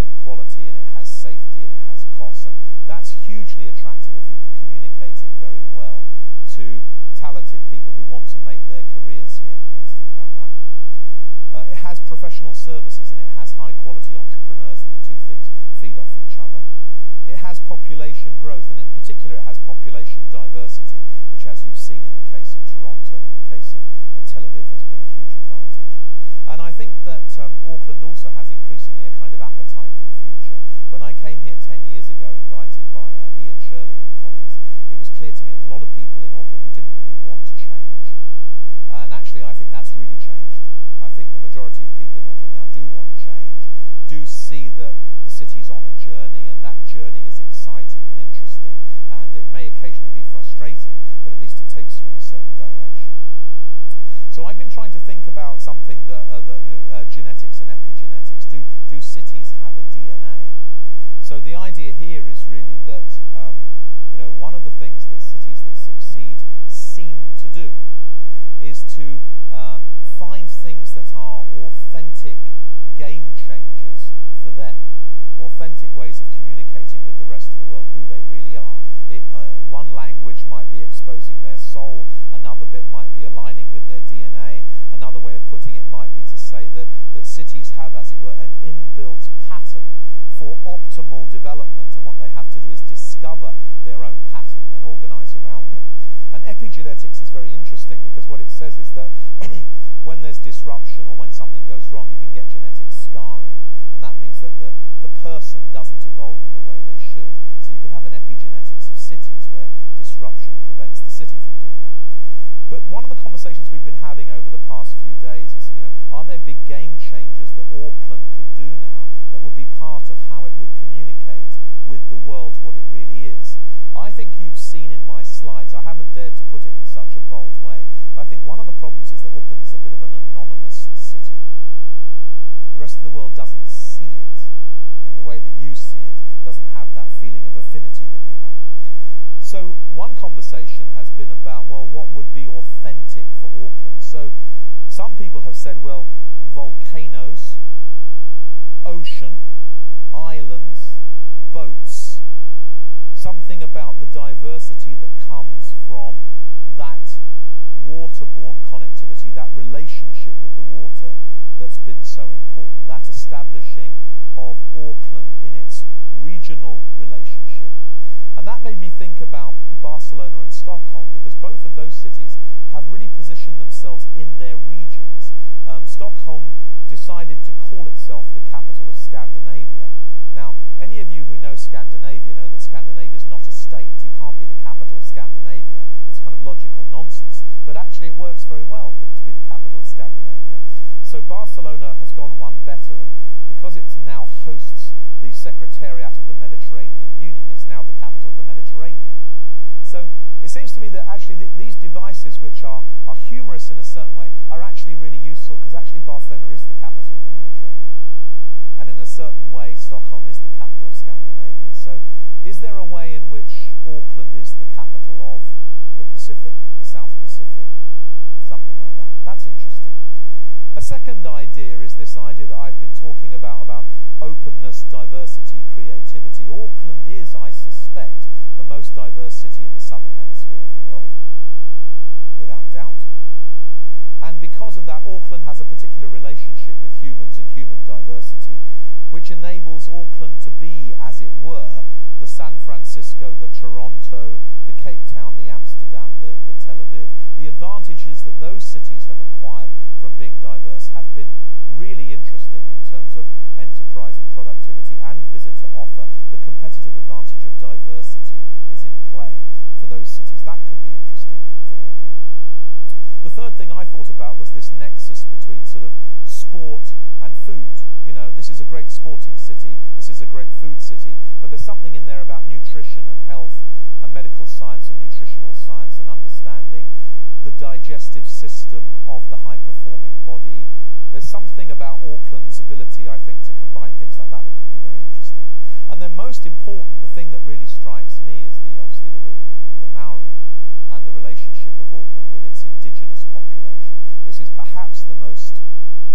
and quality, and it has safety, and it has costs, and that's hugely attractive if you can communicate it very well to talented people who want to make their careers here. You need to think about that. Uh, it has professional services and it has high quality entrepreneurs, and the two things feed off each other. It has population growth, and in particular, it has population diversity, which, as you've seen in the case of Toronto and in the case of uh, Tel Aviv, has been a huge advantage. And I think that um, Auckland also I came here 10 years ago, invited by uh, Ian Shirley and colleagues, it was clear to me there was a lot of people in Auckland who didn't really want change. And actually, I think that's really changed. I think the majority of people in Auckland now do want change, do see that the city's on a journey, and that journey is exciting and interesting, and it may occasionally be frustrating, but at least it takes you in a certain direction. So I've been trying to think about something that, uh, that you know, uh, genetics and epigenetics do do city really that um, you know one of the things that cities that succeed seem to do is to uh, find things that are authentic game changers for them, authentic ways of communicating with the rest of the world who they really are. It, uh, one language might be exposing their soul, another bit might be aligning with their DNA, another way of putting it might be to say that, that cities have, as it were, an inbuilt pattern for optimal development, and what they have to do is discover their own pattern, then organize around it. And epigenetics is very interesting because what it says is that when there's disruption or when something goes wrong, you can get genetic scarring. And that means that the, the person doesn't evolve in the way they should. So you could have an epigenetics of cities where disruption prevents the city from doing that. But one of the conversations we've been having over the past few days is, you know, are there big game changers that Auckland could do now that would be part of how it would communicate with the world what it really is? I think you've seen in my slides, I haven't dared to put it in such a bold way, but I think one of the problems is that Auckland is a bit of an anonymous city. The rest of the world doesn't see it in the way that you see it, doesn't have that feeling of affinity that you have. So one conversation has been about, well, what would be authentic for Auckland? So some people have said, well, volcanoes, ocean, diversity that comes from that waterborne connectivity, that relationship with the water that's been so important, that establishing of Auckland in its regional relationship. And that made me think about Barcelona and Stockholm because both of those cities have really positioned themselves in their regions. Um, Stockholm decided to call itself the capital of Scandinavia. Now, any of you who know Scandinavia know that Scandinavia state. You can't be the capital of Scandinavia. It's kind of logical nonsense. But actually, it works very well to be the capital of Scandinavia. So Barcelona has gone one better, and because it now hosts the Secretariat of the Mediterranean Union, it's now the capital of the Mediterranean. So it seems to me that actually the, these devices, which are, are humorous in a certain way, are actually really useful because actually Barcelona is the capital of the Mediterranean. And in a certain way, Stockholm is the capital of Scandinavia. So is there a way in which Auckland is the capital of the Pacific, the South Pacific? Something like that. That's interesting. A second idea is this idea that I've been talking about, about openness, diversity, creativity. Auckland is, I suspect, the most diverse city in the southern hemisphere of the world, without doubt. And because of that, Auckland has a particular relationship with humans and human diversity, which enables Auckland to be, as it were, the San Francisco, the Toronto, the Cape Town, the Amsterdam, the, the Tel Aviv. The advantages that those cities have acquired from being diverse have been really interesting in terms of enterprise and productivity and visitor offer. The competitive advantage of diversity is in play for those cities. That could be interesting for Auckland. The third thing I thought about was this nexus between sort of sport and food. You know, this is a great sporting city, this is a great food city, but there's something in there about nutrition and health and medical science and nutritional science and understanding the digestive system of the high performing body. There's something about Auckland's ability, I think, to combine things like that that could be very interesting. And then most important, the thing that really strikes me is the obviously the, the, the Maori and the relationship of Auckland with its indigenous population. This is perhaps the most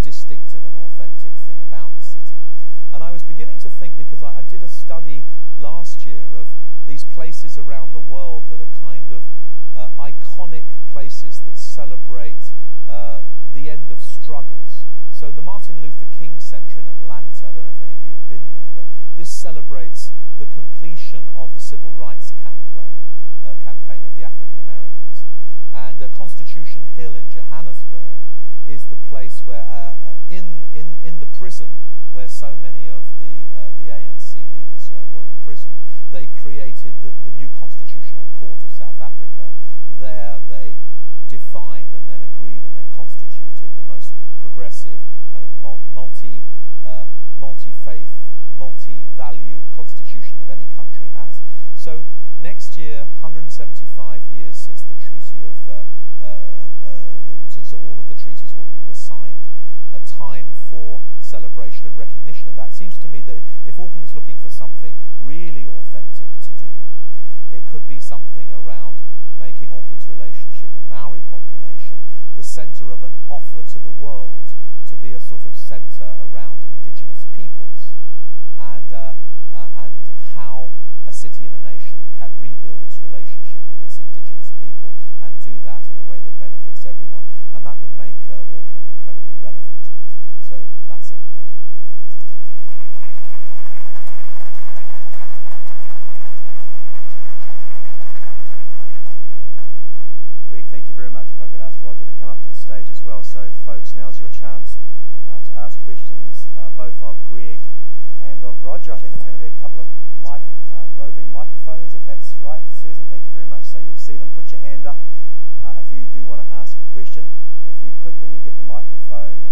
distinctive and authentic thing about the city. And I was beginning to think, because I, I did a study last year of these places around the world that are kind of uh, iconic places that celebrate uh, the end of struggles. So the Martin Luther King Center in Atlanta, I don't know if any of you have been there, but this celebrates the completion of the civil rights campaign, uh, campaign of the African Americans. And uh, Constitution Hill in Johannesburg is the place where, uh, uh, in, in, in the prison where so many of the, uh, the ANC leaders were imprisoned, they created the, the new Constitutional Court of South Africa. There multi faith, multi value constitution that any country has. So, next year, 175 years since the Treaty of, uh, uh, uh since all of the treaties were, were signed, a time for celebration and recognition of that. It seems to me that if Auckland is looking for something really authentic to do, it could be something around making Auckland's relationship with Maori population the centre of an offer to the world, to be a sort of centre around Roger. I think there's going to be a couple of mic, uh, roving microphones, if that's right. Susan, thank you very much. So you'll see them. Put your hand up uh, if you do want to ask a question. If you could, when you get the microphone,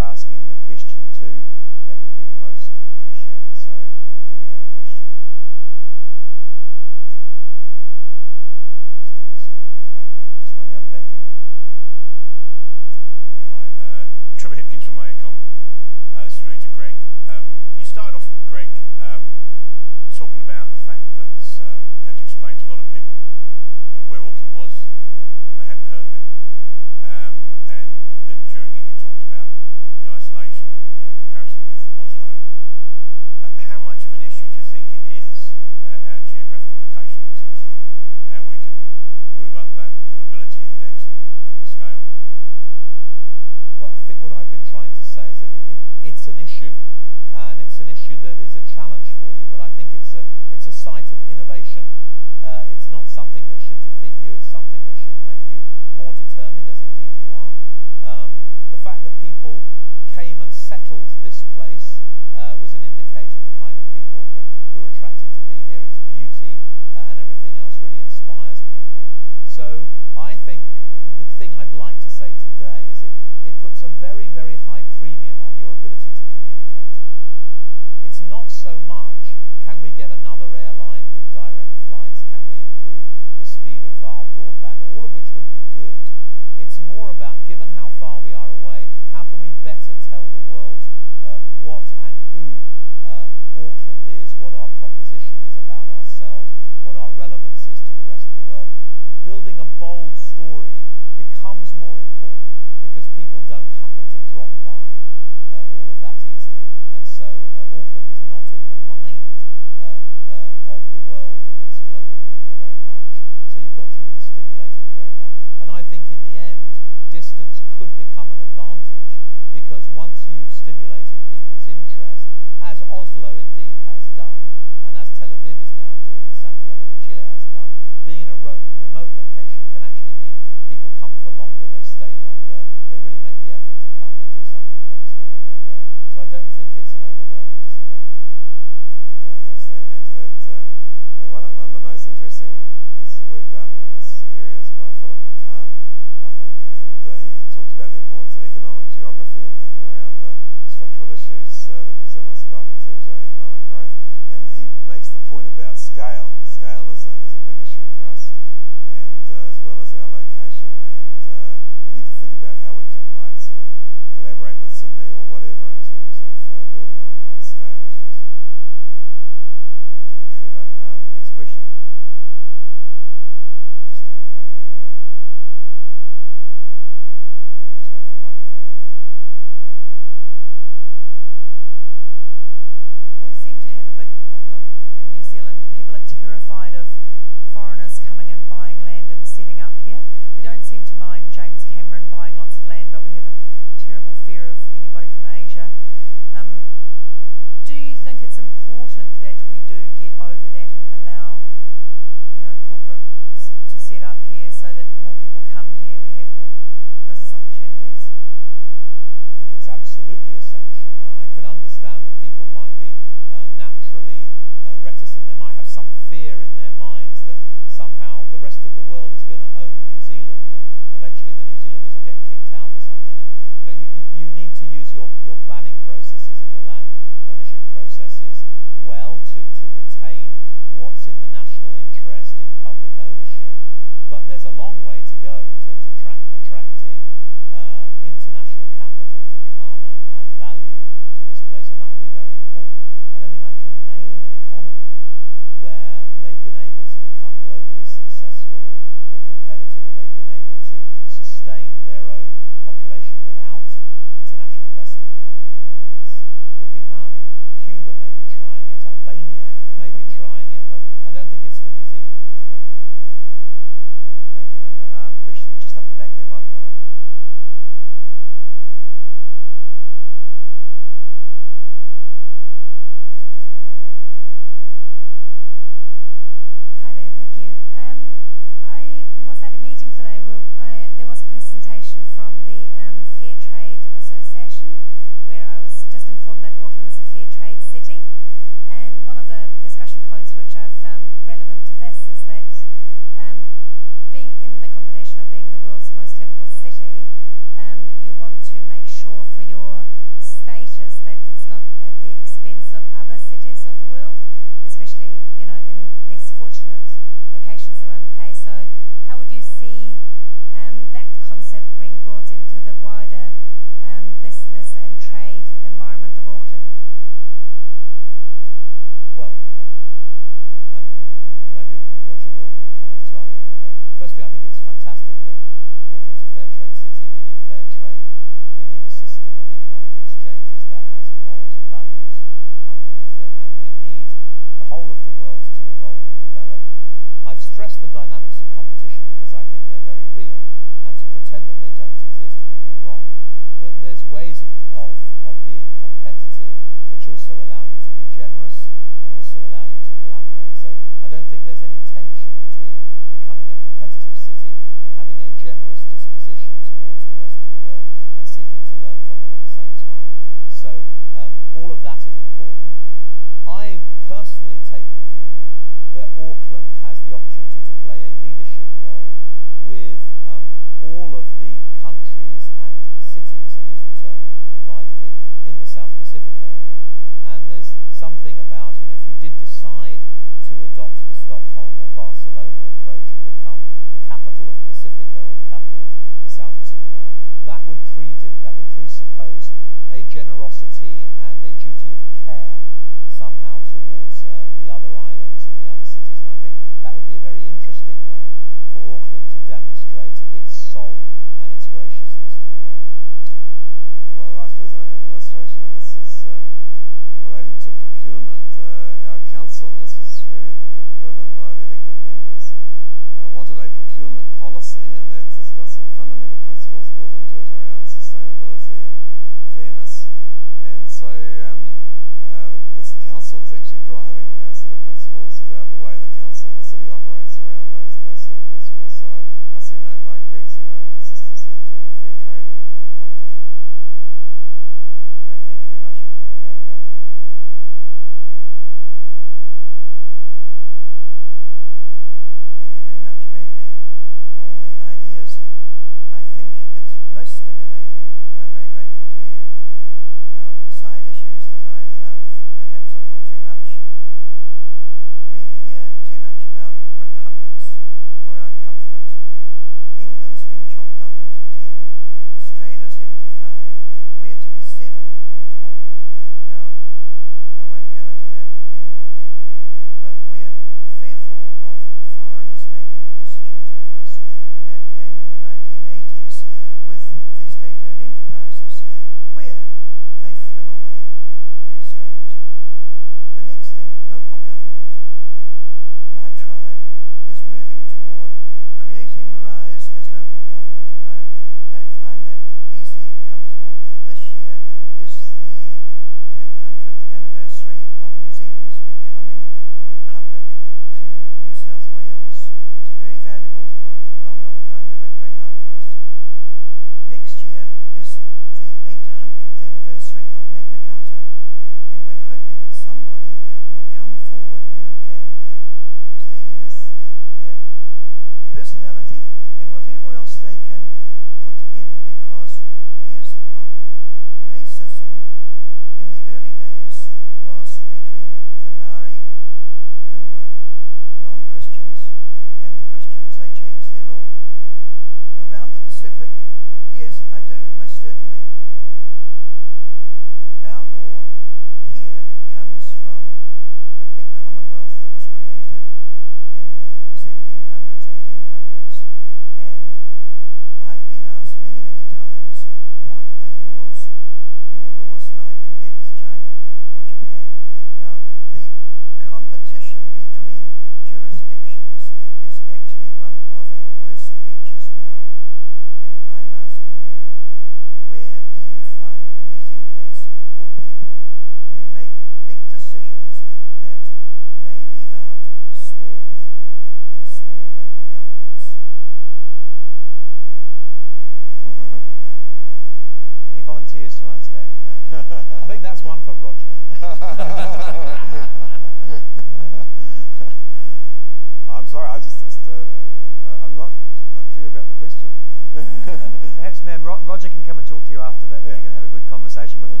Roger can come and talk to you after that. Yeah. You can have a good conversation with him.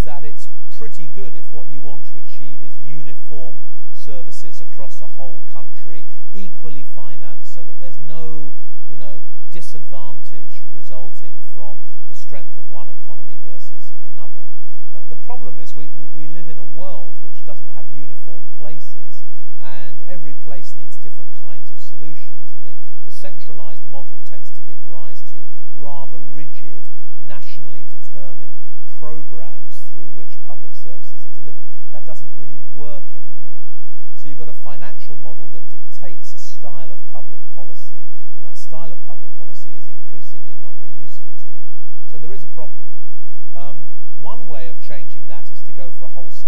is that it's pretty good if what you want to achieve is uniform services across the whole country, equally financed, so that there's no, you know, disadvantage resulting from the strength of one economy versus another. Uh, the problem is we, we, we live in a world which doesn't have uniform places, and every place needs different kinds of solutions, and the, the centralized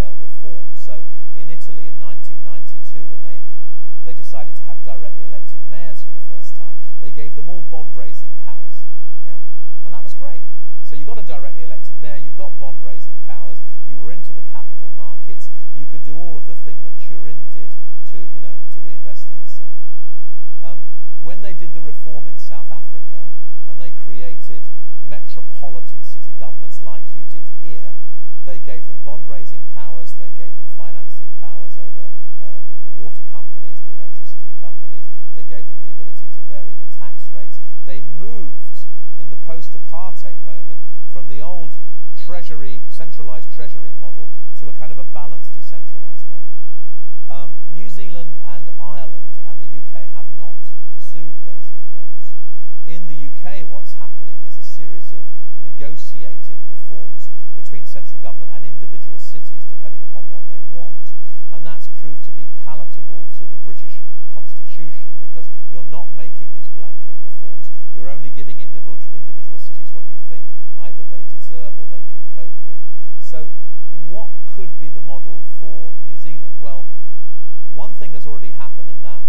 wholesale reform. So in Italy in 1992, when they, they decided to have directly elected mayors for the first time, they gave them all bond-raising powers. Yeah? And that was mm-hmm. great. So you got a directly elected mayor, you got bond-raising powers, you were into the capital markets, you could do all of the thing that Turin did to, you know, to reinvest in itself. Um, when they did the reform in South Africa, and they created metropolitan city governments like you did here, they gave them bond raising moment from the old treasury, centralised treasury model to a kind of a balanced decentralised model. Um, New Zealand and Ireland and the UK have not pursued those reforms. In the UK, what's happening is a series of negotiated reforms between central government and individual cities, depending upon what they want. And that's proved to be palatable to the British constitution because you're not making these blanket reforms, you're only giving in has already happened in that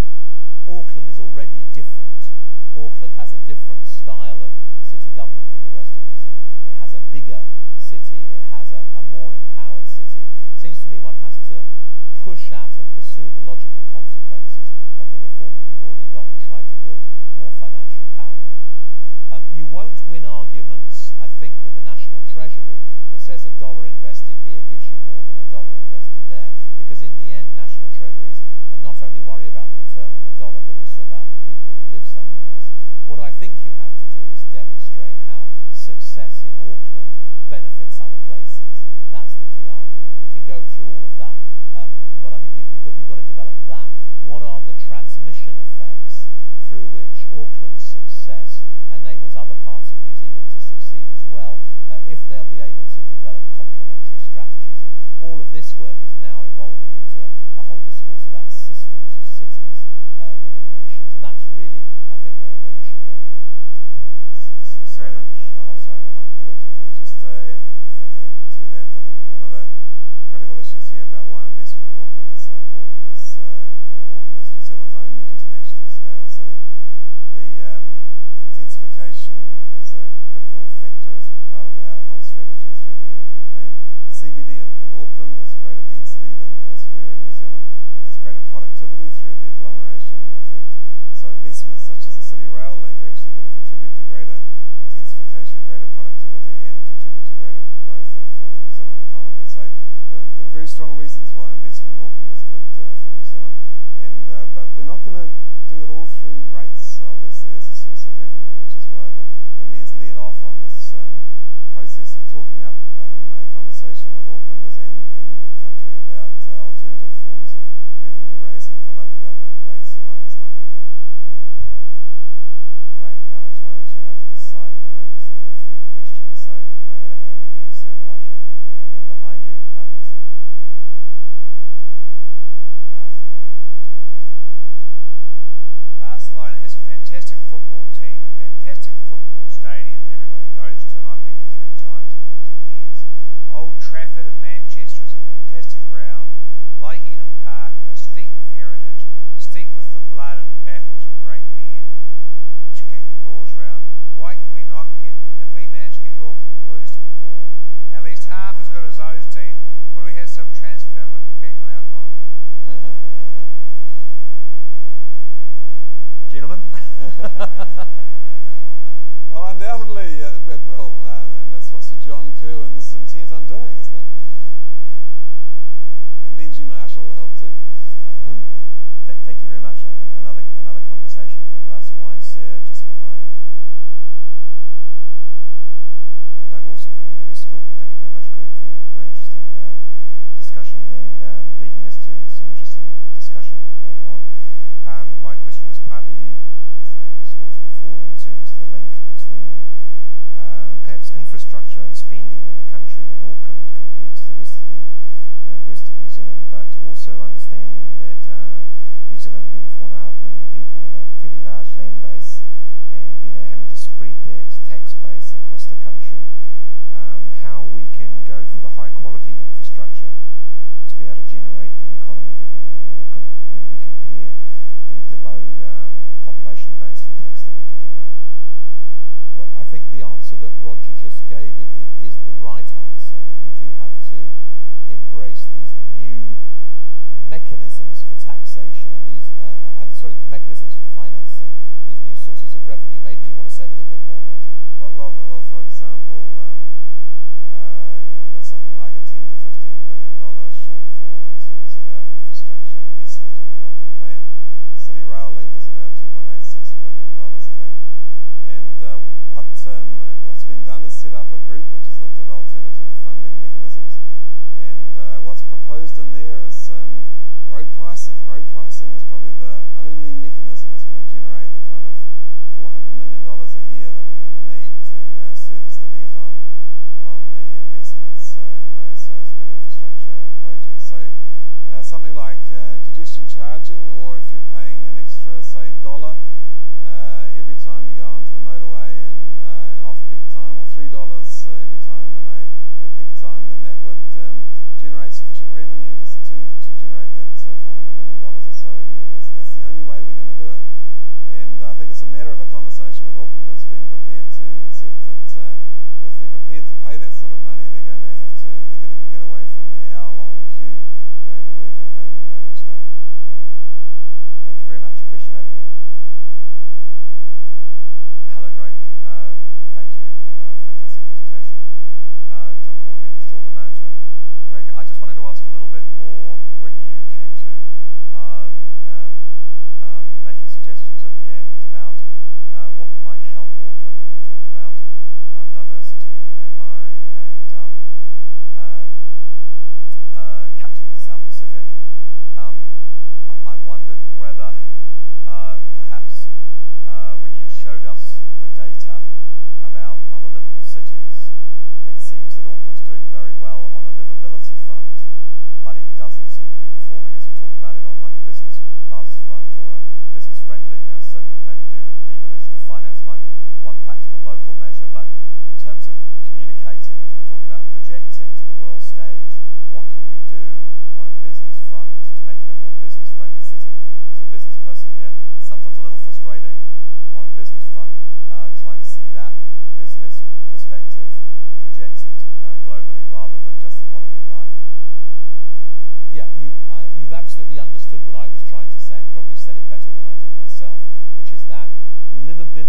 Auckland is already different. Auckland has a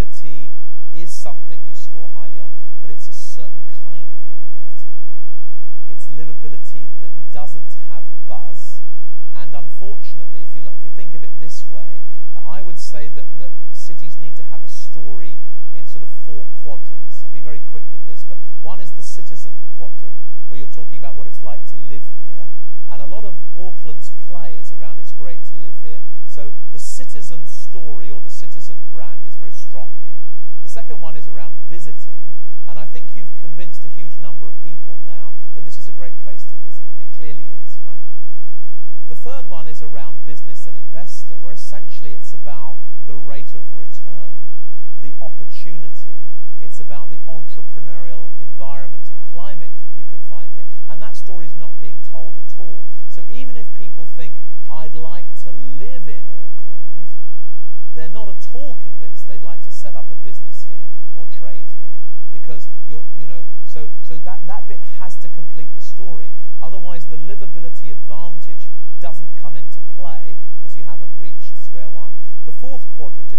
livability is something you score highly on, but it's a certain kind of livability. It's livability that doesn't have buzz, and unfortunately, if you look, if you think of it this way, I would say that that cities need to have a story in sort of four quadrants. I'll be very quick with this, but one is the citizen quadrant, where you're talking about what it's like to live here, and a lot of Auckland's play is around it's great to live here. So the citizen story or the strong here. The second one is around visiting, and I think you've convinced a huge number of people now that this is a great place to visit, and it clearly is, right? The third one is around business and investor, where essentially it's about the rate of return, the opportunity, it's about the entrepreneurial environment and climate you can find here, and that story is not being told at all. So even if people think, I'd like to live in Auckland, they're not at all So, that, that bit has to complete the story. Otherwise, the livability advantage doesn't come into play because you haven't reached square one. The fourth quadrant